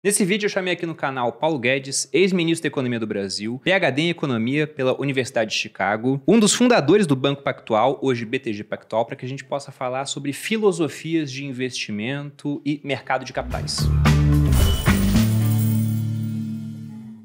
Nesse vídeo eu chamei aqui no canal Paulo Guedes, ex-ministro da Economia do Brasil, PhD em Economia pela Universidade de Chicago, um dos fundadores do Banco Pactual, hoje BTG Pactual, para que a gente possa falar sobre filosofias de investimento e mercado de capitais.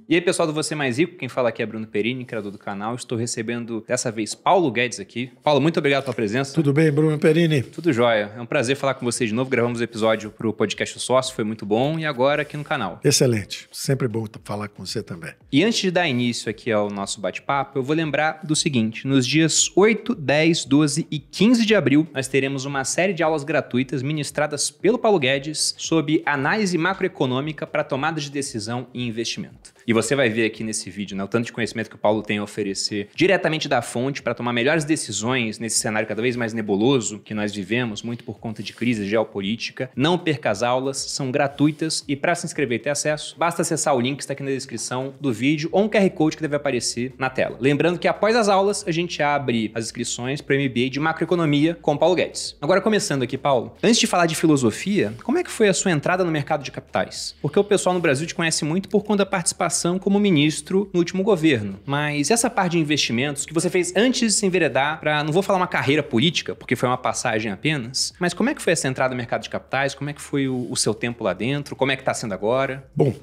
E aí, pessoal do Você Mais Rico, quem fala aqui é Bruno Perini, criador do canal. Estou recebendo dessa vez Paulo Guedes aqui. Paulo, muito obrigado pela presença. Tudo bem, Bruno Perini? Tudo jóia. É um prazer falar com você de novo. Gravamos o episódio para o podcast Sócio, foi muito bom. E agora aqui no canal. Excelente. Sempre bom falar com você também. E antes de dar início aqui ao nosso bate-papo, eu vou lembrar do seguinte: nos dias 8, 10, 12 e 15 de abril, nós teremos uma série de aulas gratuitas ministradas pelo Paulo Guedes sobre análise macroeconômica para tomada de decisão e investimento. E você vai ver aqui nesse vídeo né, o tanto de conhecimento que o Paulo tem a oferecer diretamente da fonte para tomar melhores decisões nesse cenário cada vez mais nebuloso que nós vivemos, muito por conta de crise geopolítica. Não perca as aulas, são gratuitas e para se inscrever e ter acesso, basta acessar o link que está aqui na descrição do vídeo ou um QR Code que deve aparecer na tela. Lembrando que após as aulas, a gente abre as inscrições para o MBA de Macroeconomia com Paulo Guedes. Agora, começando aqui, Paulo, antes de falar de filosofia, como é que foi a sua entrada no mercado de capitais? Porque o pessoal no Brasil te conhece muito por conta da participação como ministro no último governo. Mas essa parte de investimentos que você fez antes de se enveredar para, não vou falar uma carreira política, porque foi uma passagem apenas, mas como é que foi essa entrada no mercado de capitais? Como é que foi o, o seu tempo lá dentro? Como é que está sendo agora? Bom,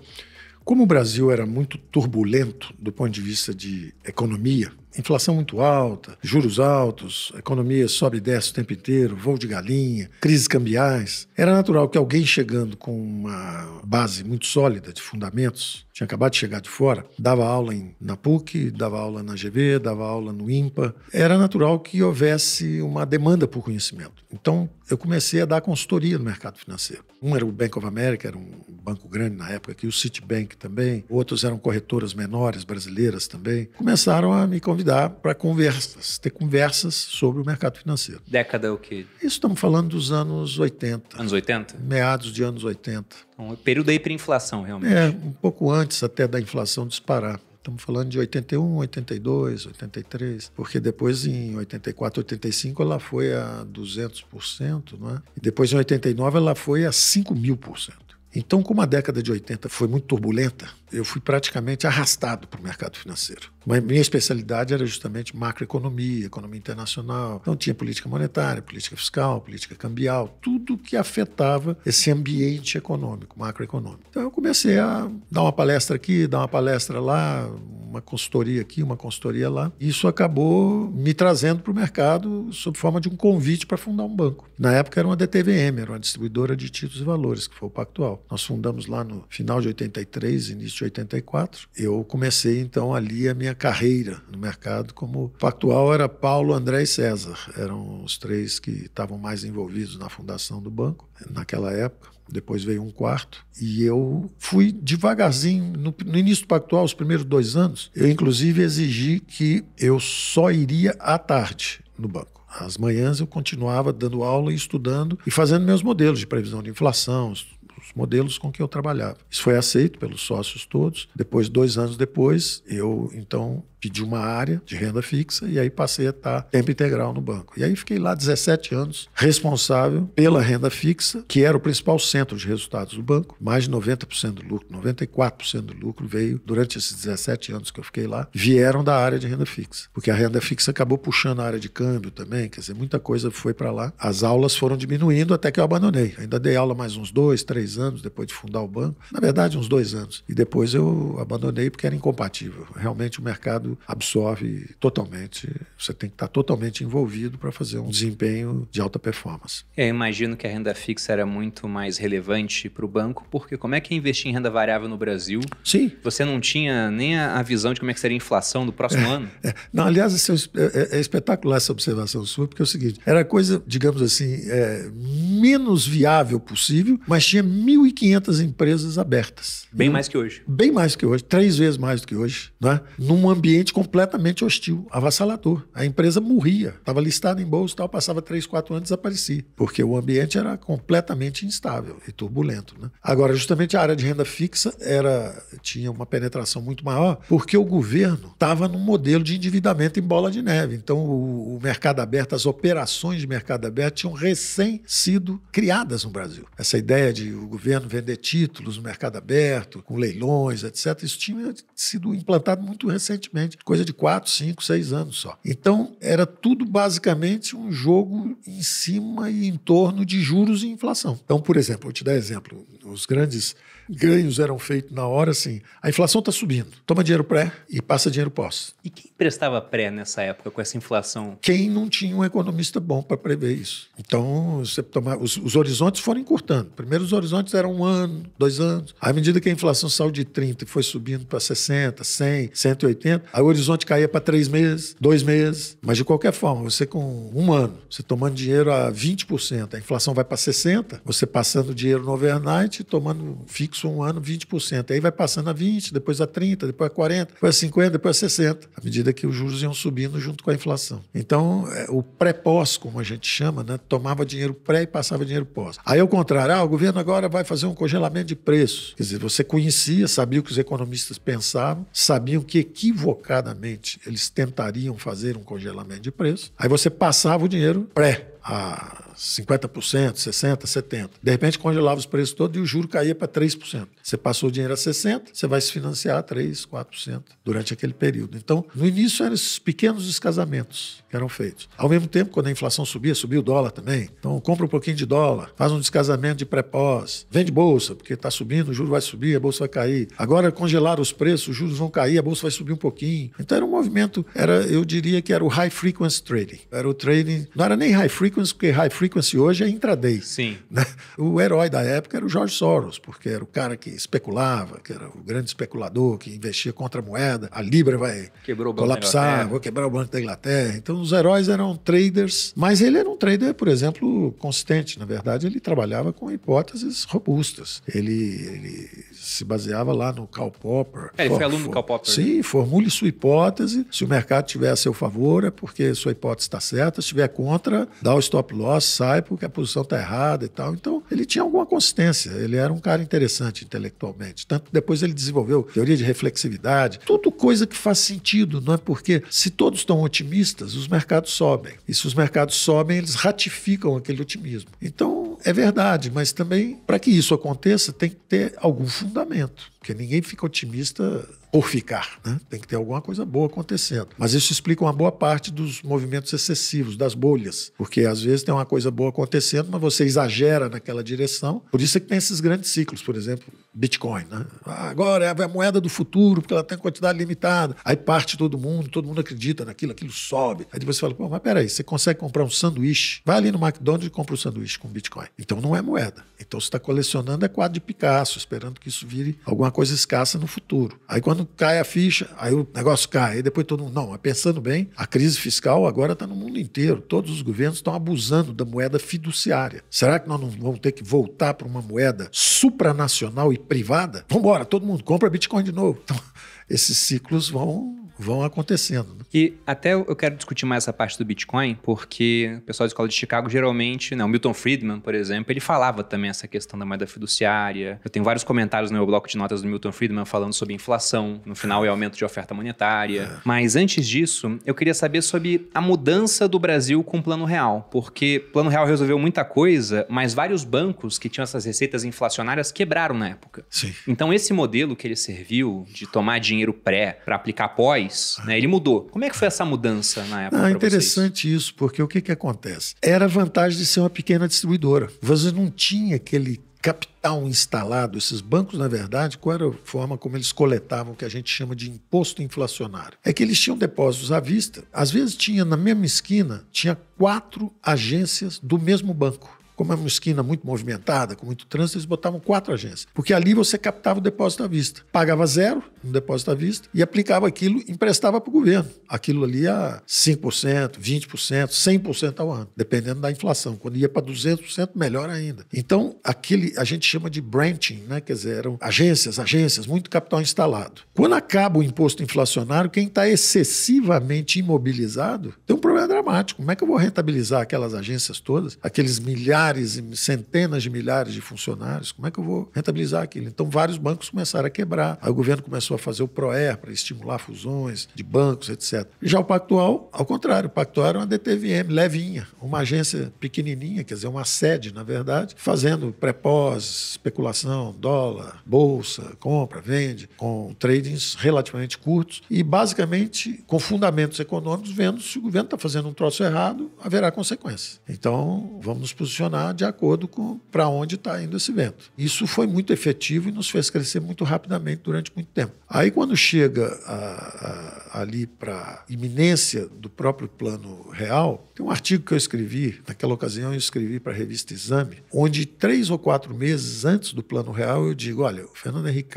como o Brasil era muito turbulento do ponto de vista de economia, inflação muito alta, juros altos, economia sobe e desce o tempo inteiro, voo de galinha, crises cambiais, era natural que alguém chegando com uma base muito sólida de fundamentos, tinha acabado de chegar de fora, dava aula em, na PUC, dava aula na GV, dava aula no IMPA, era natural que houvesse uma demanda por conhecimento. Então, eu comecei a dar consultoria no mercado financeiro. Um era o Bank of America, era um banco grande na época, aqui o Citibank também, outros eram corretoras menores brasileiras também. Começaram a me convidar para conversas, ter conversas sobre o mercado financeiro. Década o quê? Isso estamos falando dos anos 80. Anos 80? Meados de anos 80. Um período da hiperinflação, realmente. É, um pouco antes até da inflação disparar. Estamos falando de 81, 82, 83, porque depois em 84, 85 ela foi a 200%, não é? E depois em 89 ela foi a 5 mil por cento. Então, como a década de 80 foi muito turbulenta, eu fui praticamente arrastado para o mercado financeiro. Minha especialidade era justamente macroeconomia, economia internacional. Então tinha política monetária, política fiscal, política cambial, tudo que afetava esse ambiente econômico, macroeconômico. Então eu comecei a dar uma palestra aqui, dar uma palestra lá, uma consultoria aqui, uma consultoria lá. Isso acabou me trazendo para o mercado sob forma de um convite para fundar um banco. Na época era uma DTVM, era uma distribuidora de títulos e valores, que foi o Pactual. Nós fundamos lá no final de 83, início de 84. Eu comecei então ali a minha carreira no mercado como Pactual era Paulo, André e César. Eram os três que estavam mais envolvidos na fundação do banco naquela época depois veio um quarto, e eu fui devagarzinho. No, no, início do Pactual, os primeiros dois anos, eu inclusive exigi que eu só iria à tarde no banco. Às manhãs eu continuava dando aula e estudando e fazendo meus modelos de previsão de inflação, os modelos com que eu trabalhava. Isso foi aceito pelos sócios todos. Depois, dois anos depois, eu então pedi uma área de renda fixa e aí passei a estar tempo integral no banco. E aí fiquei lá 17 anos responsável pela renda fixa, que era o principal centro de resultados do banco. Mais de 90% do lucro, 94% do lucro veio durante esses 17 anos que eu fiquei lá, vieram da área de renda fixa. Porque a renda fixa acabou puxando a área de câmbio também, quer dizer, muita coisa foi para lá. As aulas foram diminuindo até que eu abandonei. Ainda dei aula mais uns dois, três anos depois de fundar o banco. Na verdade, uns dois anos. E depois eu abandonei porque era incompatível. Realmente o mercado mercado absorve totalmente. Você tem que estar totalmente envolvido para fazer um desempenho de alta performance. Eu imagino que a renda fixa era muito mais relevante para o banco, porque como é que é investir em renda variável no Brasil? Sim. Você não tinha nem a, visão de como é que seria a inflação do próximo é, ano? É. Não, aliás, é, é, é, espetacular essa observação sua, porque é o seguinte: era coisa, digamos assim, é, menos viável possível, mas tinha 1.500 empresas abertas. Bem mais que hoje. Bem mais que hoje, três vezes mais do que hoje, né? num ambiente ambiente completamente hostil, avassalador. A empresa morria, estava listada em bolsa, tal, passava três, quatro anos e desaparecia, porque o ambiente era completamente instável e turbulento. Né? Agora, justamente a área de renda fixa era tinha uma penetração muito maior, porque o governo estava num modelo de endividamento em bola de neve. Então, o, o mercado aberto, as operações de mercado aberto tinham recém sido criadas no Brasil. Essa ideia de o governo vender títulos no mercado aberto, com leilões, etc., isso tinha sido implantado muito recentemente, coisa de quatro, cinco, seis anos só. Então, era tudo basicamente um jogo em cima e em torno de juros e inflação. Então, por exemplo, vou te dar exemplo. Os grandes ganhos eram feitos na hora assim. A inflação está subindo. Toma dinheiro pré e passa dinheiro pós. E quem prestava pré nessa época com essa inflação? Quem não tinha um economista bom para prever isso. Então, você toma, os, os, horizontes foram encurtando. Primeiro, os horizontes eram um ano, dois anos. À medida que a inflação saiu de 30 e foi subindo para 60, 100, 180, aí o horizonte caía para três meses, dois meses. Mas, de qualquer forma, você com um ano, você tomando dinheiro a 20%, a inflação vai para 60%, você passando dinheiro no overnight, tomando fixo um ano 20%. Aí vai passando a 20%, depois a 30%, depois a 40%, depois a 50%, depois a 60%, à medida que os juros iam subindo junto com a inflação. Então, é, o pré-pós, como a gente chama, né, tomava dinheiro pré e passava dinheiro pós. Aí, ao contrário, ah, o governo agora vai fazer um congelamento de preços. Quer dizer, você conhecia, sabia o que os economistas pensavam, sabiam que equivocadamente eles tentariam fazer um congelamento de preços. Aí você passava o dinheiro pré a 50%, 60%, 70%. De repente congelava os preços todos e o juro caía para 3%. Você passou o dinheiro a 60%, você vai se financiar a 3%, 4% durante aquele período. Então, no início eram esses pequenos descasamentos que eram feitos. Ao mesmo tempo, quando a inflação subia, subia o dólar também. Então, compra um pouquinho de dólar, faz um descasamento de pré-pós, vende bolsa, porque está subindo, o juro vai subir, a bolsa vai cair. Agora, congelaram os preços, os juros vão cair, a bolsa vai subir um pouquinho. Então, era um movimento, era, eu diria que era o high frequency trading. Era o trading, não era nem high frequency, porque high frequency hoje é intraday. Sim. Né? O herói da época era o George Soros, porque era o cara que especulava, que era o grande especulador, que investia contra a moeda. A Libra vai colapsar, vou quebrar o Banco da Inglaterra. Então, os heróis eram traders, mas ele era um trader, por exemplo, consistente. Na verdade, ele trabalhava com hipóteses robustas. Ele, ele se baseava lá no Karl Popper. É, ele foi aluno do Karl Popper. Sim, formule sua hipótese. Se o mercado estiver a seu favor, é porque sua hipótese está certa. Se estiver contra, dá o stop loss, sai porque a posição está errada e tal. Então, ele tinha alguma consistência. Ele era um cara interessante intelectualmente. Tanto depois ele desenvolveu teoria de reflexividade. Tudo coisa que faz sentido, não é? Porque se todos estão otimistas, os mercados sobem. E se os mercados sobem, eles ratificam aquele otimismo. Então, é verdade, mas também, para que isso aconteça, tem que ter algum fundamento. Testamento. Porque ninguém fica otimista por ficar, né? Tem que ter alguma coisa boa acontecendo. Mas isso explica uma boa parte dos movimentos excessivos, das bolhas, porque às vezes tem uma coisa boa acontecendo, mas você exagera naquela direção. Por isso é que tem esses grandes ciclos, por exemplo, Bitcoin, né? Ah, agora é a moeda do futuro, porque ela tem quantidade limitada. Aí parte todo mundo, todo mundo acredita naquilo, aquilo sobe. Aí depois você fala, pô, mas peraí, você consegue comprar um sanduíche? Vai ali no McDonald's e compra um sanduíche com Bitcoin. Então não é moeda. Então você está colecionando é quadro de Picasso, esperando que isso vire alguma coisa escassa no futuro. Aí quando cai a ficha, aí o negócio cai. Aí depois todo mundo, não, mas pensando bem, a crise fiscal agora está no mundo inteiro. Todos os governos estão abusando da moeda fiduciária. Será que nós não vamos ter que voltar para uma moeda supranacional e privada? Vamos embora, todo mundo compra Bitcoin de novo. Então, esses ciclos vão vão acontecendo. Né? E até eu quero discutir mais essa parte do Bitcoin, porque o pessoal da escola de Chicago geralmente, não, Milton Friedman, por exemplo, ele falava também essa questão da moeda fiduciária. Eu tenho vários comentários no meu bloco de notas do Milton Friedman falando sobre inflação, no final e aumento de oferta monetária. É. Mas antes disso, eu queria saber sobre a mudança do Brasil com o Plano Real, porque o Plano Real resolveu muita coisa, mas vários bancos que tinham essas receitas inflacionárias quebraram na época. Sim. Então esse modelo que ele serviu de tomar dinheiro pré para aplicar pós né? Ele mudou. Como é que foi essa mudança na época? Ah, interessante vocês? isso, porque o que, que acontece? Era a vantagem de ser uma pequena distribuidora. Você não tinha aquele capital instalado, esses bancos, na verdade, qual era a forma como eles coletavam o que a gente chama de imposto inflacionário? É que eles tinham depósitos à vista. Às vezes tinha na mesma esquina, tinha quatro agências do mesmo banco como é uma esquina muito movimentada, com muito trânsito, eles botavam quatro agências. Porque ali você captava o depósito à vista. Pagava zero no depósito à vista e aplicava aquilo, emprestava para o governo. Aquilo ali a 5%, 20%, 100% ao ano, dependendo da inflação. Quando ia para 200%, melhor ainda. Então, aquele a gente chama de branching, né? quer dizer, eram agências, agências, muito capital instalado. Quando acaba o imposto inflacionário, quem está excessivamente imobilizado tem um problema dramático. Como é que eu vou rentabilizar aquelas agências todas, aqueles milhares e centenas de milhares de funcionários? Como é que eu vou rentabilizar aquilo? Então, vários bancos começaram a quebrar. Aí o governo começou a fazer o PROER para estimular fusões de bancos, etc. Já o Pactual, ao contrário, o Pactual era uma DTVM levinha, uma agência pequenininha, quer dizer, uma sede, na verdade, fazendo pré-pós, especulação, dólar, bolsa, compra, vende, com tradings relativamente curtos e basicamente com fundamentos econômicos, vendo se o governo está fazendo um troço errado, haverá consequências. Então, vamos nos posicionar de acordo com para onde está indo esse vento. Isso foi muito efetivo e nos fez crescer muito rapidamente durante muito tempo. Aí, quando chega a, a, ali para iminência do próprio plano real, tem um artigo que eu escrevi, naquela ocasião eu escrevi para a revista Exame, onde três ou quatro meses antes do plano real eu digo: olha, o Fernando Henrique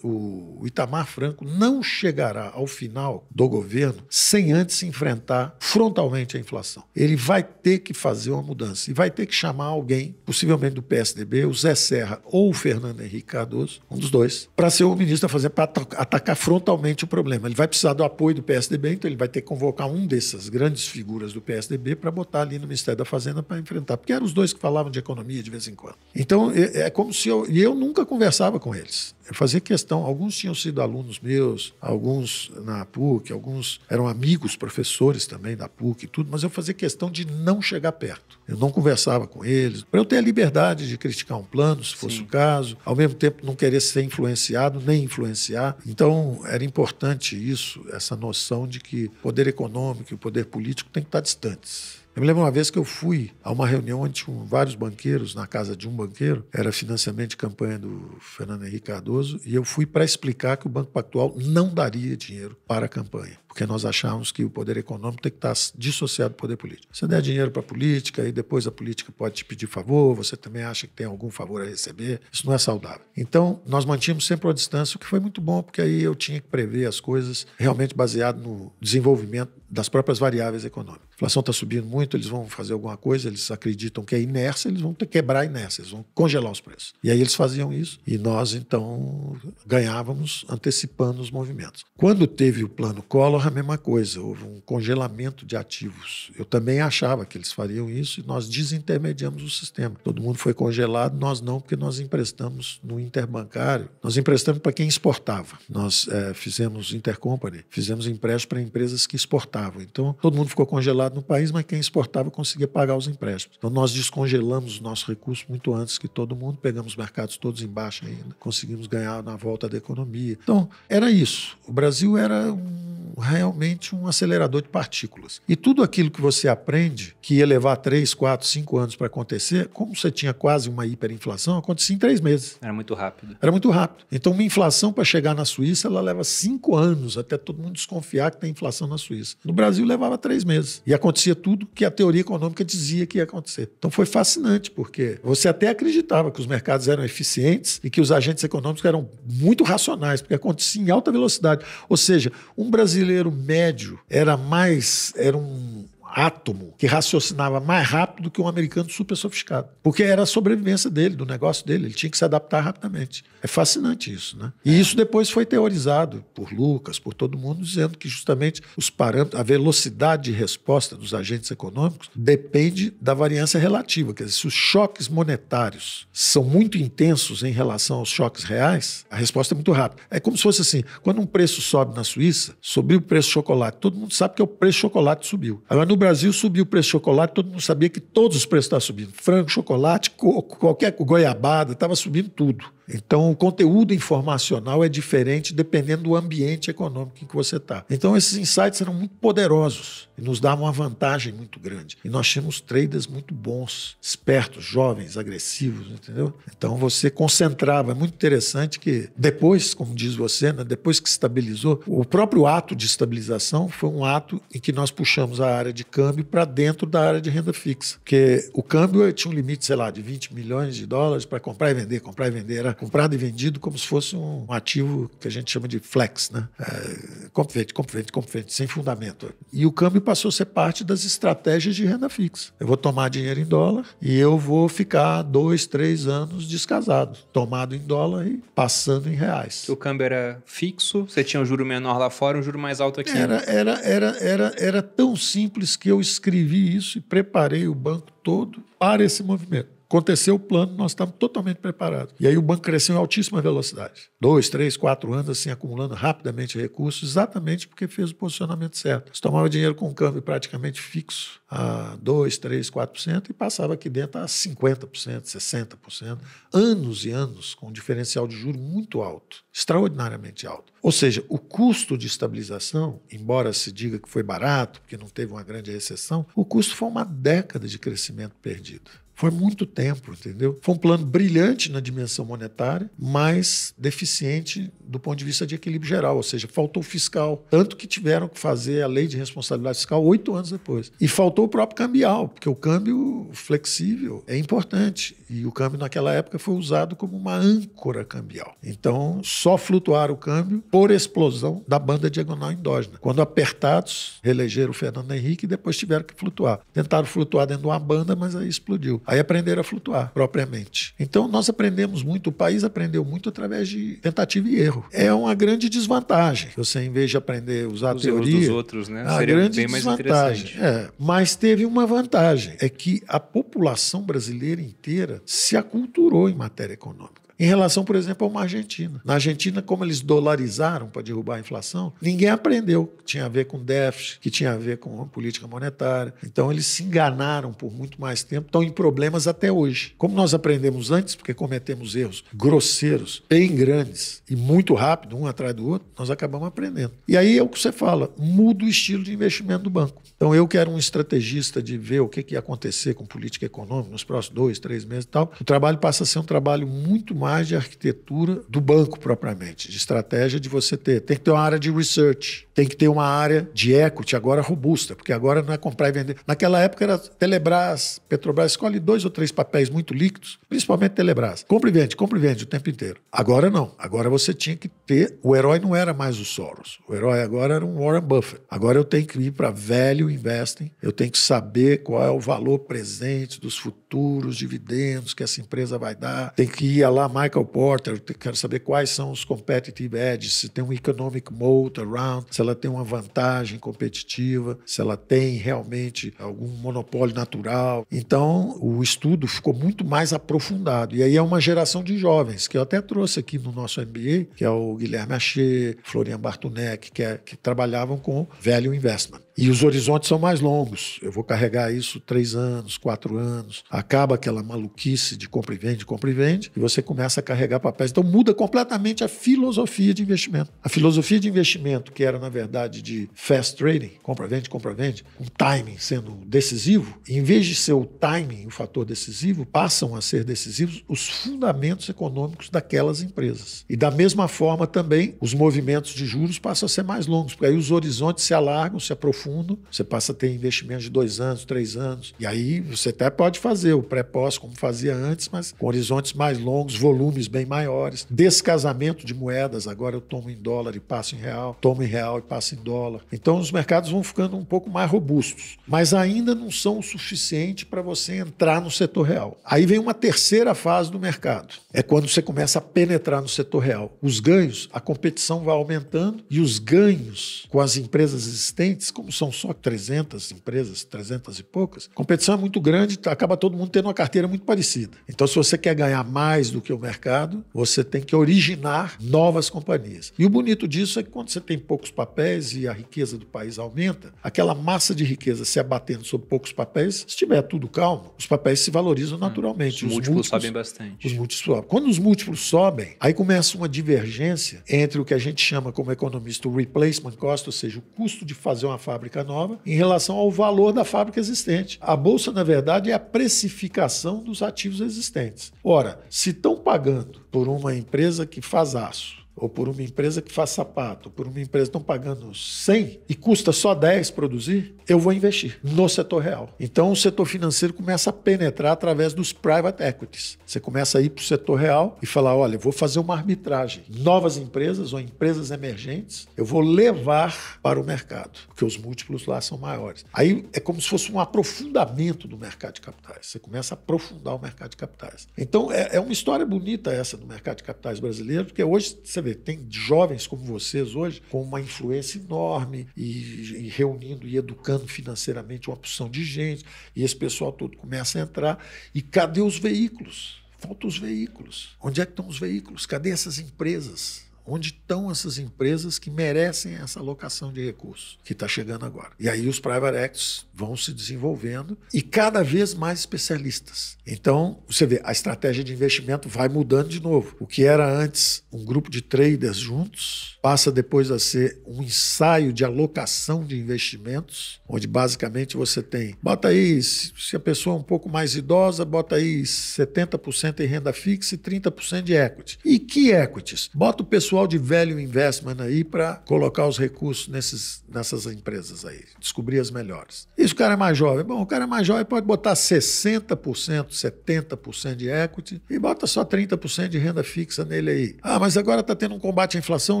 o Itamar Franco não chegará ao final do governo sem antes enfrentar frontalmente a inflação. Ele vai ter que fazer uma mudança e vai ter que chamar alguém, possivelmente do PSDB, o Zé Serra ou o Fernando Henrique Cardoso, um dos dois, para ser o ministro a fazer para atacar frontalmente o problema. Ele vai precisar do apoio do PSDB, então ele vai ter que convocar um dessas grandes figuras do PSDB para botar ali no Ministério da Fazenda para enfrentar, porque eram os dois que falavam de economia de vez em quando. Então é, é como se eu e eu nunca conversava com eles. Eu fazia questão, alguns tinham sido alunos meus, alguns na PUC, alguns eram amigos, professores também da PUC e tudo, mas eu fazia questão de não chegar perto. Eu não conversava com eles, para eu ter a liberdade de criticar um plano, se fosse Sim. o caso, ao mesmo tempo não querer ser influenciado nem influenciar. Então era importante isso, essa noção de que o poder econômico e o poder político têm que estar distantes. Eu me lembro uma vez que eu fui a uma reunião onde tinham vários banqueiros, na casa de um banqueiro, era financiamento de campanha do Fernando Henrique Cardoso, e eu fui para explicar que o Banco Pactual não daria dinheiro para a campanha porque nós achamos que o poder econômico tem que estar dissociado do poder político. Você der dinheiro para a política e depois a política pode te pedir favor, você também acha que tem algum favor a receber, isso não é saudável. Então, nós mantínhamos sempre a distância, o que foi muito bom, porque aí eu tinha que prever as coisas realmente baseado no desenvolvimento das próprias variáveis econômicas. A inflação está subindo muito, eles vão fazer alguma coisa, eles acreditam que é inércia, eles vão ter que quebrar a inércia, eles vão congelar os preços. E aí eles faziam isso e nós, então, ganhávamos antecipando os movimentos. Quando teve o plano Collor, a mesma coisa, houve um congelamento de ativos. Eu também achava que eles fariam isso e nós desintermediamos o sistema. Todo mundo foi congelado, nós não, porque nós emprestamos no interbancário, nós emprestamos para quem exportava. Nós é, fizemos intercompany, fizemos empréstimo para empresas que exportavam. Então, todo mundo ficou congelado no país, mas quem exportava conseguia pagar os empréstimos. Então, nós descongelamos os nossos recursos muito antes que todo mundo, pegamos os mercados todos embaixo ainda, conseguimos ganhar na volta da economia. Então, era isso. O Brasil era um realmente um acelerador de partículas. E tudo aquilo que você aprende, que ia levar 3, 4, 5 anos para acontecer, como você tinha quase uma hiperinflação, acontecia em três meses. Era muito rápido. Era muito rápido. Então, uma inflação para chegar na Suíça, ela leva cinco anos até todo mundo desconfiar que tem inflação na Suíça. No Brasil, levava três meses. E acontecia tudo que a teoria econômica dizia que ia acontecer. Então, foi fascinante, porque você até acreditava que os mercados eram eficientes e que os agentes econômicos eram muito racionais, porque acontecia em alta velocidade. Ou seja, um brasileiro médio era mais, era um átomo que raciocinava mais rápido que um americano super sofisticado. Porque era a sobrevivência dele, do negócio dele. Ele tinha que se adaptar rapidamente. É fascinante isso, né? E isso depois foi teorizado por Lucas, por todo mundo, dizendo que justamente os parâmetros, a velocidade de resposta dos agentes econômicos depende da variância relativa. Quer dizer, se os choques monetários são muito intensos em relação aos choques reais, a resposta é muito rápida. É como se fosse assim: quando um preço sobe na Suíça, subiu o preço do chocolate. Todo mundo sabe que é o preço do chocolate subiu. Agora, no Brasil, subiu o preço do chocolate, todo mundo sabia que todos os preços estavam subindo. Frango, chocolate, coco, qualquer goiabada, estava subindo tudo. Então, o conteúdo informacional é diferente dependendo do ambiente econômico em que você está. Então, esses insights eram muito poderosos e nos davam uma vantagem muito grande. E nós tínhamos traders muito bons, espertos, jovens, agressivos, entendeu? Então, você concentrava. É muito interessante que depois, como diz você, né, depois que estabilizou, o próprio ato de estabilização foi um ato em que nós puxamos a área de câmbio para dentro da área de renda fixa. Porque o câmbio tinha um limite, sei lá, de 20 milhões de dólares para comprar e vender, comprar e vender. Era comprado e vendido como se fosse um ativo que a gente chama de flex, né? É, compra, vende, compra, vende, compra, vende, sem fundamento. E o câmbio passou a ser parte das estratégias de renda fixa. Eu vou tomar dinheiro em dólar e eu vou ficar dois, três anos descasado, tomado em dólar e passando em reais. O câmbio era fixo, você tinha um juro menor lá fora, um juro mais alto aqui. Era, era, era, era, era tão simples que eu escrevi isso e preparei o banco todo para esse movimento. Aconteceu o plano, nós estávamos totalmente preparados. E aí o banco cresceu em altíssima velocidade. Dois, três, quatro anos, assim, acumulando rapidamente recursos, exatamente porque fez o posicionamento certo. Você tomava dinheiro com um câmbio praticamente fixo, a 2, 3, 4%, e passava aqui dentro a 50%, 60%. Anos e anos, com um diferencial de juro muito alto, extraordinariamente alto. Ou seja, o custo de estabilização, embora se diga que foi barato, porque não teve uma grande recessão, o custo foi uma década de crescimento perdido. Foi muito tempo, entendeu? Foi um plano brilhante na dimensão monetária, mas deficiente do ponto de vista de equilíbrio geral, ou seja, faltou fiscal. Tanto que tiveram que fazer a lei de responsabilidade fiscal oito anos depois. E faltou o próprio cambial, porque o câmbio flexível é importante. E o câmbio naquela época foi usado como uma âncora cambial. Então, só flutuar o câmbio por explosão da banda diagonal endógena. Quando apertados, reelegeram o Fernando Henrique e depois tiveram que flutuar. Tentaram flutuar dentro de uma banda, mas aí explodiu. Aí aprenderam a flutuar propriamente. Então nós aprendemos muito, o país aprendeu muito através de tentativa e erro. É uma grande desvantagem. Você, em vez de aprender a usar Os a teoria. dos outros, né? A Seria grande bem mais desvantagem. interessante. É, mas teve uma vantagem: é que a população brasileira inteira se aculturou em matéria econômica. Em relação, por exemplo, a uma Argentina. Na Argentina, como eles dolarizaram para derrubar a inflação, ninguém aprendeu que tinha a ver com déficit, que tinha a ver com política monetária. Então, eles se enganaram por muito mais tempo, estão em problemas até hoje. Como nós aprendemos antes, porque cometemos erros grosseiros, bem grandes e muito rápido, um atrás do outro, nós acabamos aprendendo. E aí é o que você fala, muda o estilo de investimento do banco. Então, eu que era um estrategista de ver o que, que ia acontecer com política econômica nos próximos dois, três meses e tal, o trabalho passa a ser um trabalho muito mais de arquitetura do banco propriamente, de estratégia de você ter. Tem que ter uma área de research, tem que ter uma área de equity agora robusta, porque agora não é comprar e vender. Naquela época era Telebrás, Petrobras, escolhe dois ou três papéis muito líquidos, principalmente Telebrás. Compre e vende, compre e vende o tempo inteiro. Agora não. Agora você tinha que ter. O herói não era mais o Soros. O herói agora era um Warren Buffett. Agora eu tenho que ir para velho investing, eu tenho que saber qual é o valor presente dos futuros dividendos que essa empresa vai dar. Tem que ir lá, Michael Porter, quero saber quais são os competitive edges, se tem um economic moat around, se ela tem uma vantagem competitiva, se ela tem realmente algum monopólio natural. Então, o estudo ficou muito mais aprofundado. E aí é uma geração de jovens, que eu até trouxe aqui no nosso MBA, que é o Guilherme Achê, Florian Bartunek, que, é, que trabalhavam com value investment. E os horizontes são mais longos. Eu vou carregar isso três anos, quatro anos. Acaba aquela maluquice de compra e vende, compra e vende, e você começa a carregar papéis. Então muda completamente a filosofia de investimento. A filosofia de investimento, que era, na verdade, de fast trading, compra, vende, compra, vende, com timing sendo decisivo, em vez de ser o timing o fator decisivo, passam a ser decisivos os fundamentos econômicos daquelas empresas. E da mesma forma também, os movimentos de juros passam a ser mais longos, porque aí os horizontes se alargam, se aprofundam você passa a ter investimentos de dois anos, três anos, e aí você até pode fazer o pré-pós como fazia antes, mas com horizontes mais longos, volumes bem maiores, descasamento de moedas, agora eu tomo em dólar e passo em real, tomo em real e passo em dólar. Então os mercados vão ficando um pouco mais robustos, mas ainda não são o suficiente para você entrar no setor real. Aí vem uma terceira fase do mercado, é quando você começa a penetrar no setor real. Os ganhos a competição vai aumentando e os ganhos com as empresas existentes, como são só 300 empresas, 300 e poucas, competição é muito grande, acaba todo mundo tendo uma carteira muito parecida. Então, se você quer ganhar mais do que o mercado, você tem que originar novas companhias. E o bonito disso é que quando você tem poucos papéis e a riqueza do país aumenta, aquela massa de riqueza se abatendo sobre poucos papéis, se estiver tudo calmo, os papéis se valorizam hum, naturalmente. Os, os múltiplos, sobem bastante. Os múltiplos sobem. Quando os múltiplos sobem, aí começa uma divergência entre o que a gente chama como economista o replacement cost, ou seja, o custo de fazer uma fábrica nova, em relação ao valor da fábrica existente. A bolsa, na verdade, é a precificação dos ativos existentes. Ora, se estão pagando por uma empresa que faz aço ou por uma empresa que faz sapato, por uma empresa que estão pagando 100 e custa só 10 produzir, eu vou investir no setor real. Então o setor financeiro começa a penetrar através dos private equities. Você começa a ir para o setor real e falar: olha, vou fazer uma arbitragem. Novas empresas ou empresas emergentes, eu vou levar para o mercado, porque os múltiplos lá são maiores. Aí é como se fosse um aprofundamento do mercado de capitais. Você começa a aprofundar o mercado de capitais. Então é, é uma história bonita essa do mercado de capitais brasileiro, porque hoje você vê, tem jovens como vocês hoje com uma influência enorme e, e reunindo e educando financeiramente uma opção de gente, e esse pessoal todo começa a entrar. E cadê os veículos? Faltam os veículos. Onde é que estão os veículos? Cadê essas empresas? Onde estão essas empresas que merecem essa alocação de recursos que está chegando agora? E aí os private equities vão se desenvolvendo e cada vez mais especialistas. Então, você vê, a estratégia de investimento vai mudando de novo. O que era antes um grupo de traders juntos passa depois a ser um ensaio de alocação de investimentos, onde basicamente você tem, bota aí, se a pessoa é um pouco mais idosa, bota aí 70% em renda fixa e 30% de equity. E que equities? Bota o pessoal de velho investment aí para colocar os recursos nesses, nessas empresas aí, descobrir as melhores. Se o cara é mais jovem? Bom, o cara é mais jovem pode botar 60%, 70% de equity e bota só 30% de renda fixa nele aí. Ah, mas agora está tendo um combate à inflação,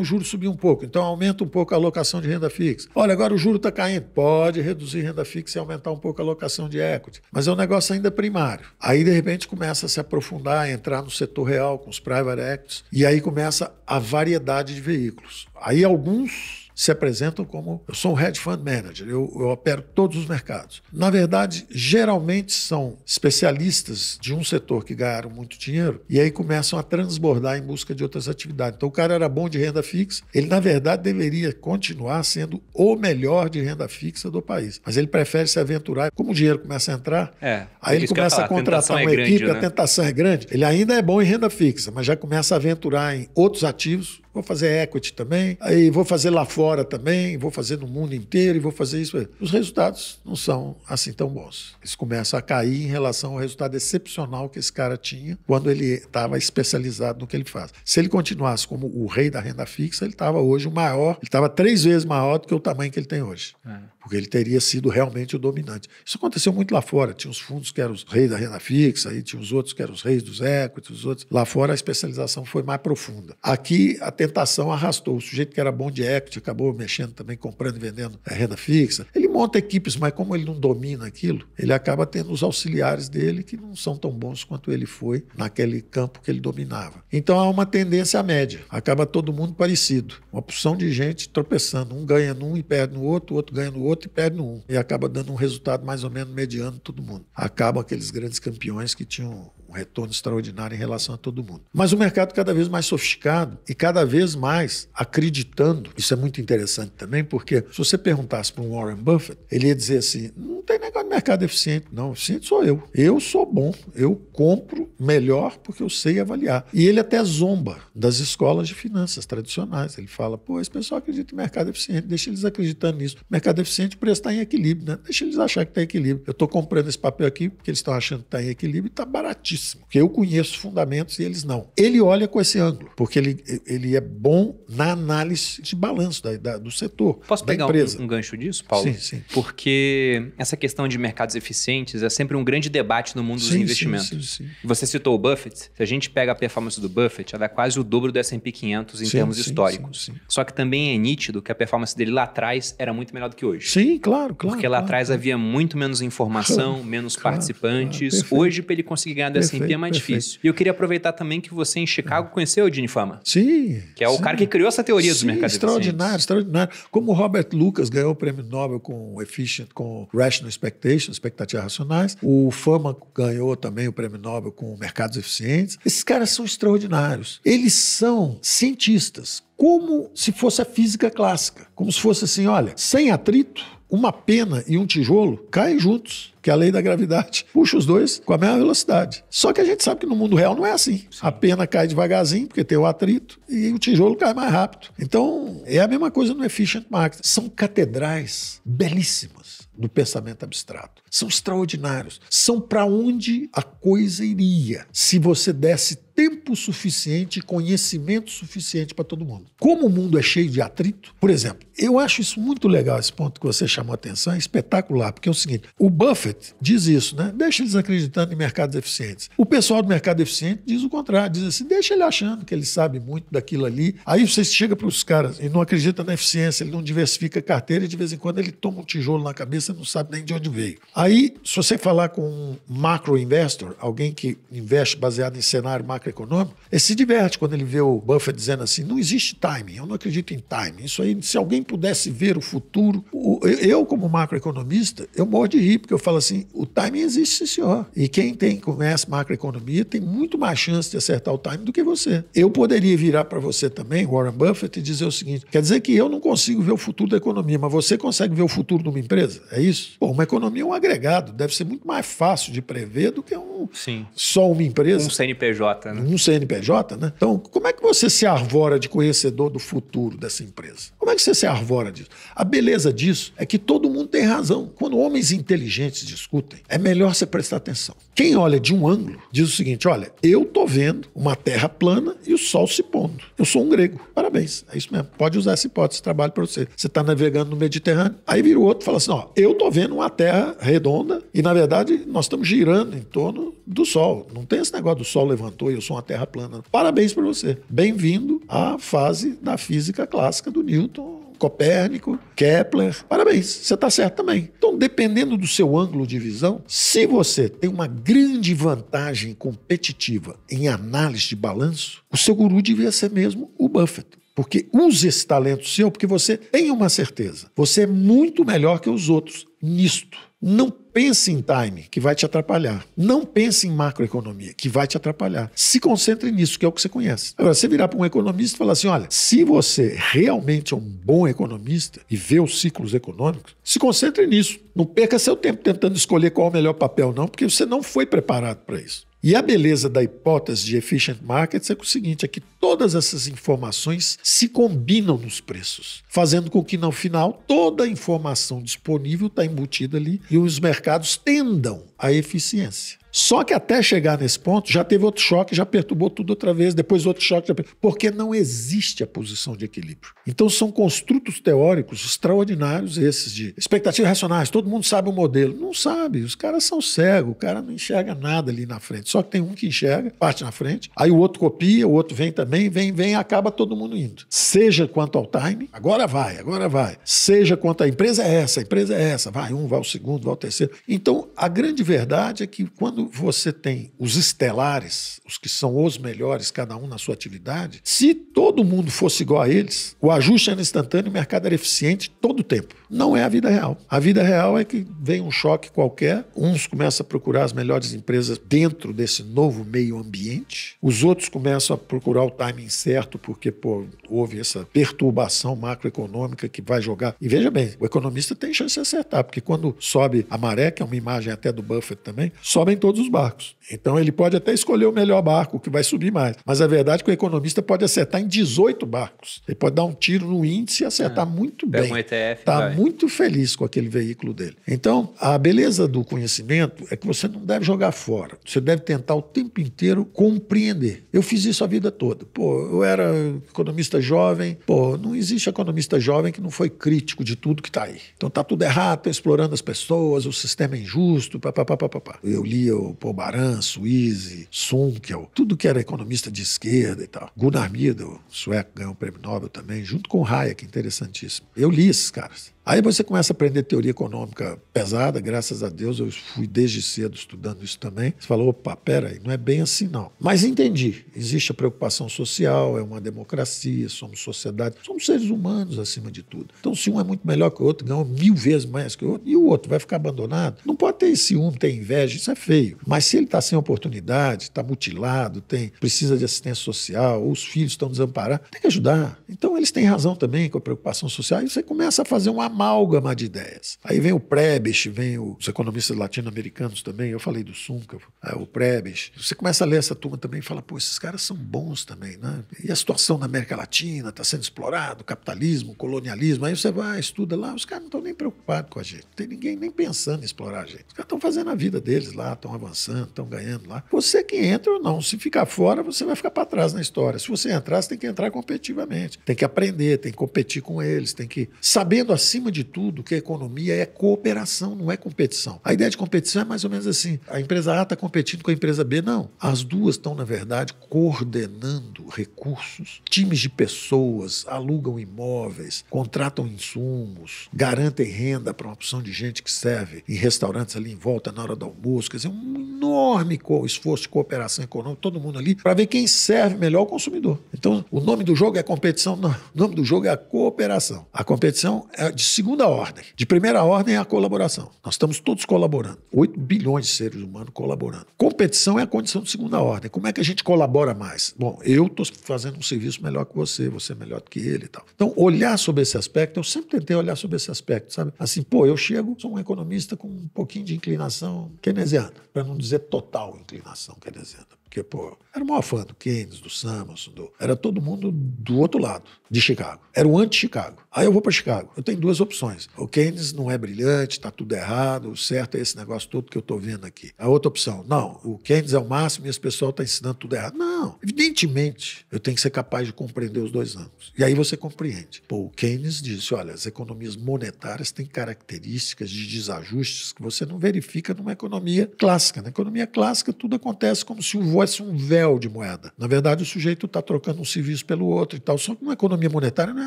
o juro subiu um pouco, então aumenta um pouco a alocação de renda fixa. Olha, agora o juro está caindo, pode reduzir renda fixa e aumentar um pouco a alocação de equity. Mas é um negócio ainda primário. Aí, de repente, começa a se aprofundar, entrar no setor real com os private equities, e aí começa a variedade de veículos. Aí alguns se apresentam como eu sou um hedge fund manager, eu, eu, opero todos os mercados. Na verdade, geralmente são especialistas de um setor que ganharam muito dinheiro e aí começam a transbordar em busca de outras atividades. Então o cara era bom de renda fixa, ele na verdade deveria continuar sendo o melhor de renda fixa do país, mas ele prefere se aventurar. Como o dinheiro começa a entrar, é, aí ele começa a contratar uma é grande, equipe, né? a tentação é grande. Ele ainda é bom em renda fixa, mas já começa a aventurar em outros ativos vou fazer equity também, aí vou fazer lá fora também, vou fazer no mundo inteiro e vou fazer isso. Os resultados não são assim tão bons. Eles começam a cair em relação ao resultado excepcional que esse cara tinha quando ele estava especializado no que ele faz. Se ele continuasse como o rei da renda fixa, ele estava hoje o maior, ele estava três vezes maior do que o tamanho que ele tem hoje. É porque ele teria sido realmente o dominante. Isso aconteceu muito lá fora. Tinha os fundos que eram os reis da renda fixa, aí tinha os outros que eram os reis dos equities, os outros. Lá fora a especialização foi mais profunda. Aqui a tentação arrastou. O sujeito que era bom de equity acabou mexendo também, comprando e vendendo a renda fixa. Ele monta equipes, mas como ele não domina aquilo, ele acaba tendo os auxiliares dele que não são tão bons quanto ele foi naquele campo que ele dominava. Então há uma tendência à média. Acaba todo mundo parecido. Uma opção de gente tropeçando. Um ganha num e perde no outro, o outro ganha no outro e perde no um. E acaba dando um resultado mais ou menos mediano todo mundo. Acabam aqueles grandes campeões que tinham um retorno extraordinário em relação a todo mundo. Mas o mercado cada vez mais sofisticado e cada vez mais acreditando. Isso é muito interessante também, porque se você perguntasse para um Warren Buffett, ele ia dizer assim: não tem negócio de mercado eficiente, não. Eficiente sou eu. Eu sou bom. Eu compro melhor porque eu sei avaliar. E ele até zomba das escolas de finanças tradicionais. Ele fala: pô, esse pessoal acredita em mercado eficiente, deixa eles acreditando nisso. Mercado eficiente, o preço está em equilíbrio, né? Deixa eles achar que está em equilíbrio. Eu estou comprando esse papel aqui porque eles estão achando que está em equilíbrio e está baratíssimo altíssimo, porque eu conheço fundamentos e eles não. Ele olha com esse ângulo, porque ele, ele é bom na análise de balanço da, da, do setor. Posso pegar. Um, um, gancho disso, Paulo? Sim, sim. Porque essa questão de mercados eficientes é sempre um grande debate no mundo sim, dos investimentos. Sim, sim, sim. Você citou o Buffett. Se a gente pega a performance do Buffett, ela é quase o dobro do S&P 500 em termos históricos. Só que também é nítido que a performance dele lá atrás era muito melhor do que hoje. Sim, claro, claro. Porque lá claro, atrás claro. havia muito menos informação, menos claro, participantes. Hoje, para ele conseguir ganhar do S&P é mais perfeito. difícil. E eu queria aproveitar também que você em Chicago conheceu o Gene Fama, Sim. que é o sim. cara que criou essa teoria dos Sim, mercados extraordinário, extraordinário. Como o Robert Lucas ganhou o prêmio Nobel com Efficient, com Rational Expectations, expectativas racionais. O Fama ganhou também o prêmio Nobel com Mercados Eficientes. Esses caras são extraordinários. Eles são cientistas, como se fosse a física clássica. Como se fosse assim, olha, sem atrito, uma pena e um tijolo caem juntos, que é a lei da gravidade. Puxa os dois com a mesma velocidade. Só que a gente sabe que no mundo real não é assim. A pena cai devagarzinho, porque tem o atrito, e o tijolo cai mais rápido. Então, é a mesma coisa no Efficient Market. São catedrais belíssimas do pensamento abstrato. São extraordinários. São para onde a coisa iria se você desse tempo suficiente e conhecimento suficiente para todo mundo. Como o mundo é cheio de atrito, por exemplo, eu acho isso muito legal, esse ponto que você chamou a atenção, é espetacular, porque é o seguinte: o Buffett diz isso, né? Deixa eles acreditando em mercados eficientes. O pessoal do mercado eficiente diz o contrário, diz assim: deixa ele achando que ele sabe muito daquilo ali. Aí você chega para os caras e não acredita na eficiência, ele não diversifica a carteira e de vez em quando ele toma um tijolo na cabeça e não sabe nem de onde veio. Aí, se você falar com um macro investor, alguém que investe baseado em cenário macroeconômico, ele se diverte quando ele vê o Buffett dizendo assim: não existe timing, eu não acredito em timing. Isso aí, se alguém pudesse ver o futuro, o- eu, como macroeconomista, eu morro de rir, porque eu falo assim: o timing existe, sim, senhor. E quem tem, conhece macroeconomia tem muito mais chance de acertar o timing do que você. Eu poderia virar para você também, Warren Buffett, e dizer o seguinte: quer dizer que eu não consigo ver o futuro da economia, mas você consegue ver o futuro de uma empresa? É isso? Bom, uma economia é um agregado, deve ser muito mais fácil de prever do que um, Sim. só uma empresa Um CNPJ, né? um CNPJ, né? Então, como é que você se arvora de conhecedor do futuro dessa empresa? Como é que você se arvora disso? A beleza disso é que todo mundo tem razão. Quando homens inteligentes discutem, é melhor você prestar atenção. Quem olha de um ângulo diz o seguinte: olha, eu tô vendo uma terra plana e o sol se pondo. Eu sou um grego. Parabéns. É isso mesmo. Pode usar essa hipótese, trabalho para você. Você está navegando no Mediterrâneo. Aí vira o outro e fala assim: ó, eu tô vendo uma terra redonda e, na verdade, nós estamos girando em torno do Sol. Não tem esse negócio do Sol levantou e eu sou uma terra plana. Parabéns para você. Bem-vindo à fase da física clássica do Newton. Copérnico, Kepler. Parabéns, você está certo também. Então, dependendo do seu ângulo de visão, se você tem uma grande vantagem competitiva em análise de balanço, o seu guru devia ser mesmo o Buffett. Porque use esse talento seu, porque você tem uma certeza. Você é muito melhor que os outros nisto. Não pense em time, que vai te atrapalhar. Não pense em macroeconomia, que vai te atrapalhar. Se concentre nisso, que é o que você conhece. Agora, você virar para um economista e falar assim: olha, se você realmente é um bom economista e vê os ciclos econômicos, se concentre nisso. Não perca seu tempo tentando escolher qual é o melhor papel, não, porque você não foi preparado para isso. E a beleza da hipótese de efficient markets é, que o seguinte, é que todas essas informações se combinam nos preços, fazendo com que no final toda a informação disponível está embutida ali e os mercados tendam à eficiência. Só que até chegar nesse ponto, já teve outro choque, já perturbou tudo outra vez, depois outro choque, já porque não existe a posição de equilíbrio. Então são construtos teóricos extraordinários esses de expectativas racionais. Todo mundo sabe o modelo. Não sabe, os caras são cegos, o cara não enxerga nada ali na frente. Só que tem um que enxerga, parte na frente, aí o outro copia, o outro vem também, vem, vem, acaba todo mundo indo. Seja quanto ao time, agora vai, agora vai. Seja quanto a empresa é essa, a empresa é essa, vai um, vai o segundo, vai o terceiro. Então, a grande verdade é que quando você tem os estelares, os que são os melhores, cada um na sua atividade, se todo mundo fosse igual a eles, o ajuste era instantâneo, o mercado era eficiente todo o tempo. Não é a vida real. A vida real é que vem um choque qualquer, uns começam a procurar as melhores empresas dentro desse novo meio ambiente, os outros começam a procurar o timing certo, porque pô, houve essa perturbação macroeconômica que vai jogar. E veja bem, o economista tem chance de acertar, porque quando sobe a maré, que é uma imagem até do Buffett também, sobem todos os barcos. Então ele pode até escolher o melhor barco, que vai subir mais. Mas a verdade é que o economista pode acertar em 18 barcos. Ele pode dar um tiro no índice e acertar muito Pega bem. um ETF, Está vai. muito feliz com aquele veículo dele. Então, a beleza do conhecimento é que você não deve jogar fora. Você deve tentar o tempo inteiro compreender. Eu fiz isso a vida toda. Pô, eu era economista jovem. Pô, não existe economista jovem que não foi crítico de tudo que está aí. Então tá tudo errado, tá explorando as pessoas, o sistema é injusto, papapá. Pá, pá, pá, pá. Eu lia o Pobaran, Suíze, Sunkel, tudo que era economista de esquerda e tal. Gunnar Myrdal, sueco, ganhou o prêmio Nobel também, junto com Hayek, interessantíssimo. Eu li esses caras. Aí você começa a aprender teoria econômica pesada, graças a Deus eu fui desde cedo estudando isso também. Você falou, opa, peraí, não é bem assim não. Mas entendi, existe a preocupação social, é uma democracia, somos sociedade, somos seres humanos acima de tudo. Então se um é muito melhor que o outro, ganhou mil vezes mais que o outro, e o outro vai ficar abandonado? Não pode ter ciúme, ter inveja, isso é feio. Mas se ele está sem oportunidade, está mutilado, tem, precisa de assistência social, ou os filhos estão desamparados, tem que ajudar. Então eles têm razão também com a preocupação social, e você começa a fazer uma amálgama de ideias. Aí vem o Prebisch, vem os economistas latino-americanos também, eu falei do Sunca, é, o Prebisch. Você começa a ler essa turma também e fala, pô, esses caras são bons também, né? E a situação na América Latina está sendo explorada, o capitalismo, o colonialismo, aí você vai, estuda lá, os caras não estão nem preocupados com a gente, não tem ninguém nem pensando em explorar a gente. Os caras estão fazendo a vida deles lá, estão avançando, estão ganhando lá. Você que entra ou não, se ficar fora, você vai ficar para trás na história. Se você entrar, você tem que entrar competitivamente, tem que aprender, tem que competir com eles, tem que, sabendo acima de tudo, que a economia é cooperação, não é competição. A ideia de competição é mais ou menos assim: a empresa A está competindo com a empresa B. Não. As duas estão, na verdade, coordenando recursos. Times de pessoas alugam imóveis, contratam insumos, garantem renda para uma opção de gente que serve em restaurantes ali em volta na hora do almoço. Quer dizer, um enorme esforço de cooperação econômica, todo mundo ali, para ver quem serve melhor o consumidor. Então, o nome do jogo é competição? Não. O nome do jogo é a cooperação. A competição é de segunda ordem. De primeira ordem é a colaboração. Nós estamos todos colaborando. 8 bilhões de seres humanos colaborando. Competição é a condição de segunda ordem. Como é que a gente colabora mais? Bom, eu estou fazendo um serviço melhor que você, você é melhor do que ele e tal. Então, olhar sobre esse aspecto, eu sempre tentei olhar sobre esse aspecto, sabe? Assim, pô, eu chego, sou um economista com um pouquinho de inclinação keynesiana, para não dizer total inclinação keynesiana. Porque, pô, era o maior fã do Keynes, do Samuelson, do... era todo mundo do outro lado, de Chicago. Era o anti-Chicago. Aí eu vou para Chicago. Eu tenho duas opções. O Keynes não é brilhante, está tudo errado, o certo é esse negócio todo que eu estou vendo aqui. A outra opção, não, o Keynes é o máximo e esse pessoal está ensinando tudo errado. Não, evidentemente, eu tenho que ser capaz de compreender os dois ângulos. E aí você compreende. Pô, o Keynes disse, olha, as economias monetárias têm características de desajustes que você não verifica numa economia clássica. Na economia clássica, tudo acontece como se o fosse um véu de moeda. Na verdade, o sujeito está trocando um serviço pelo outro e tal. Só que uma economia monetária não é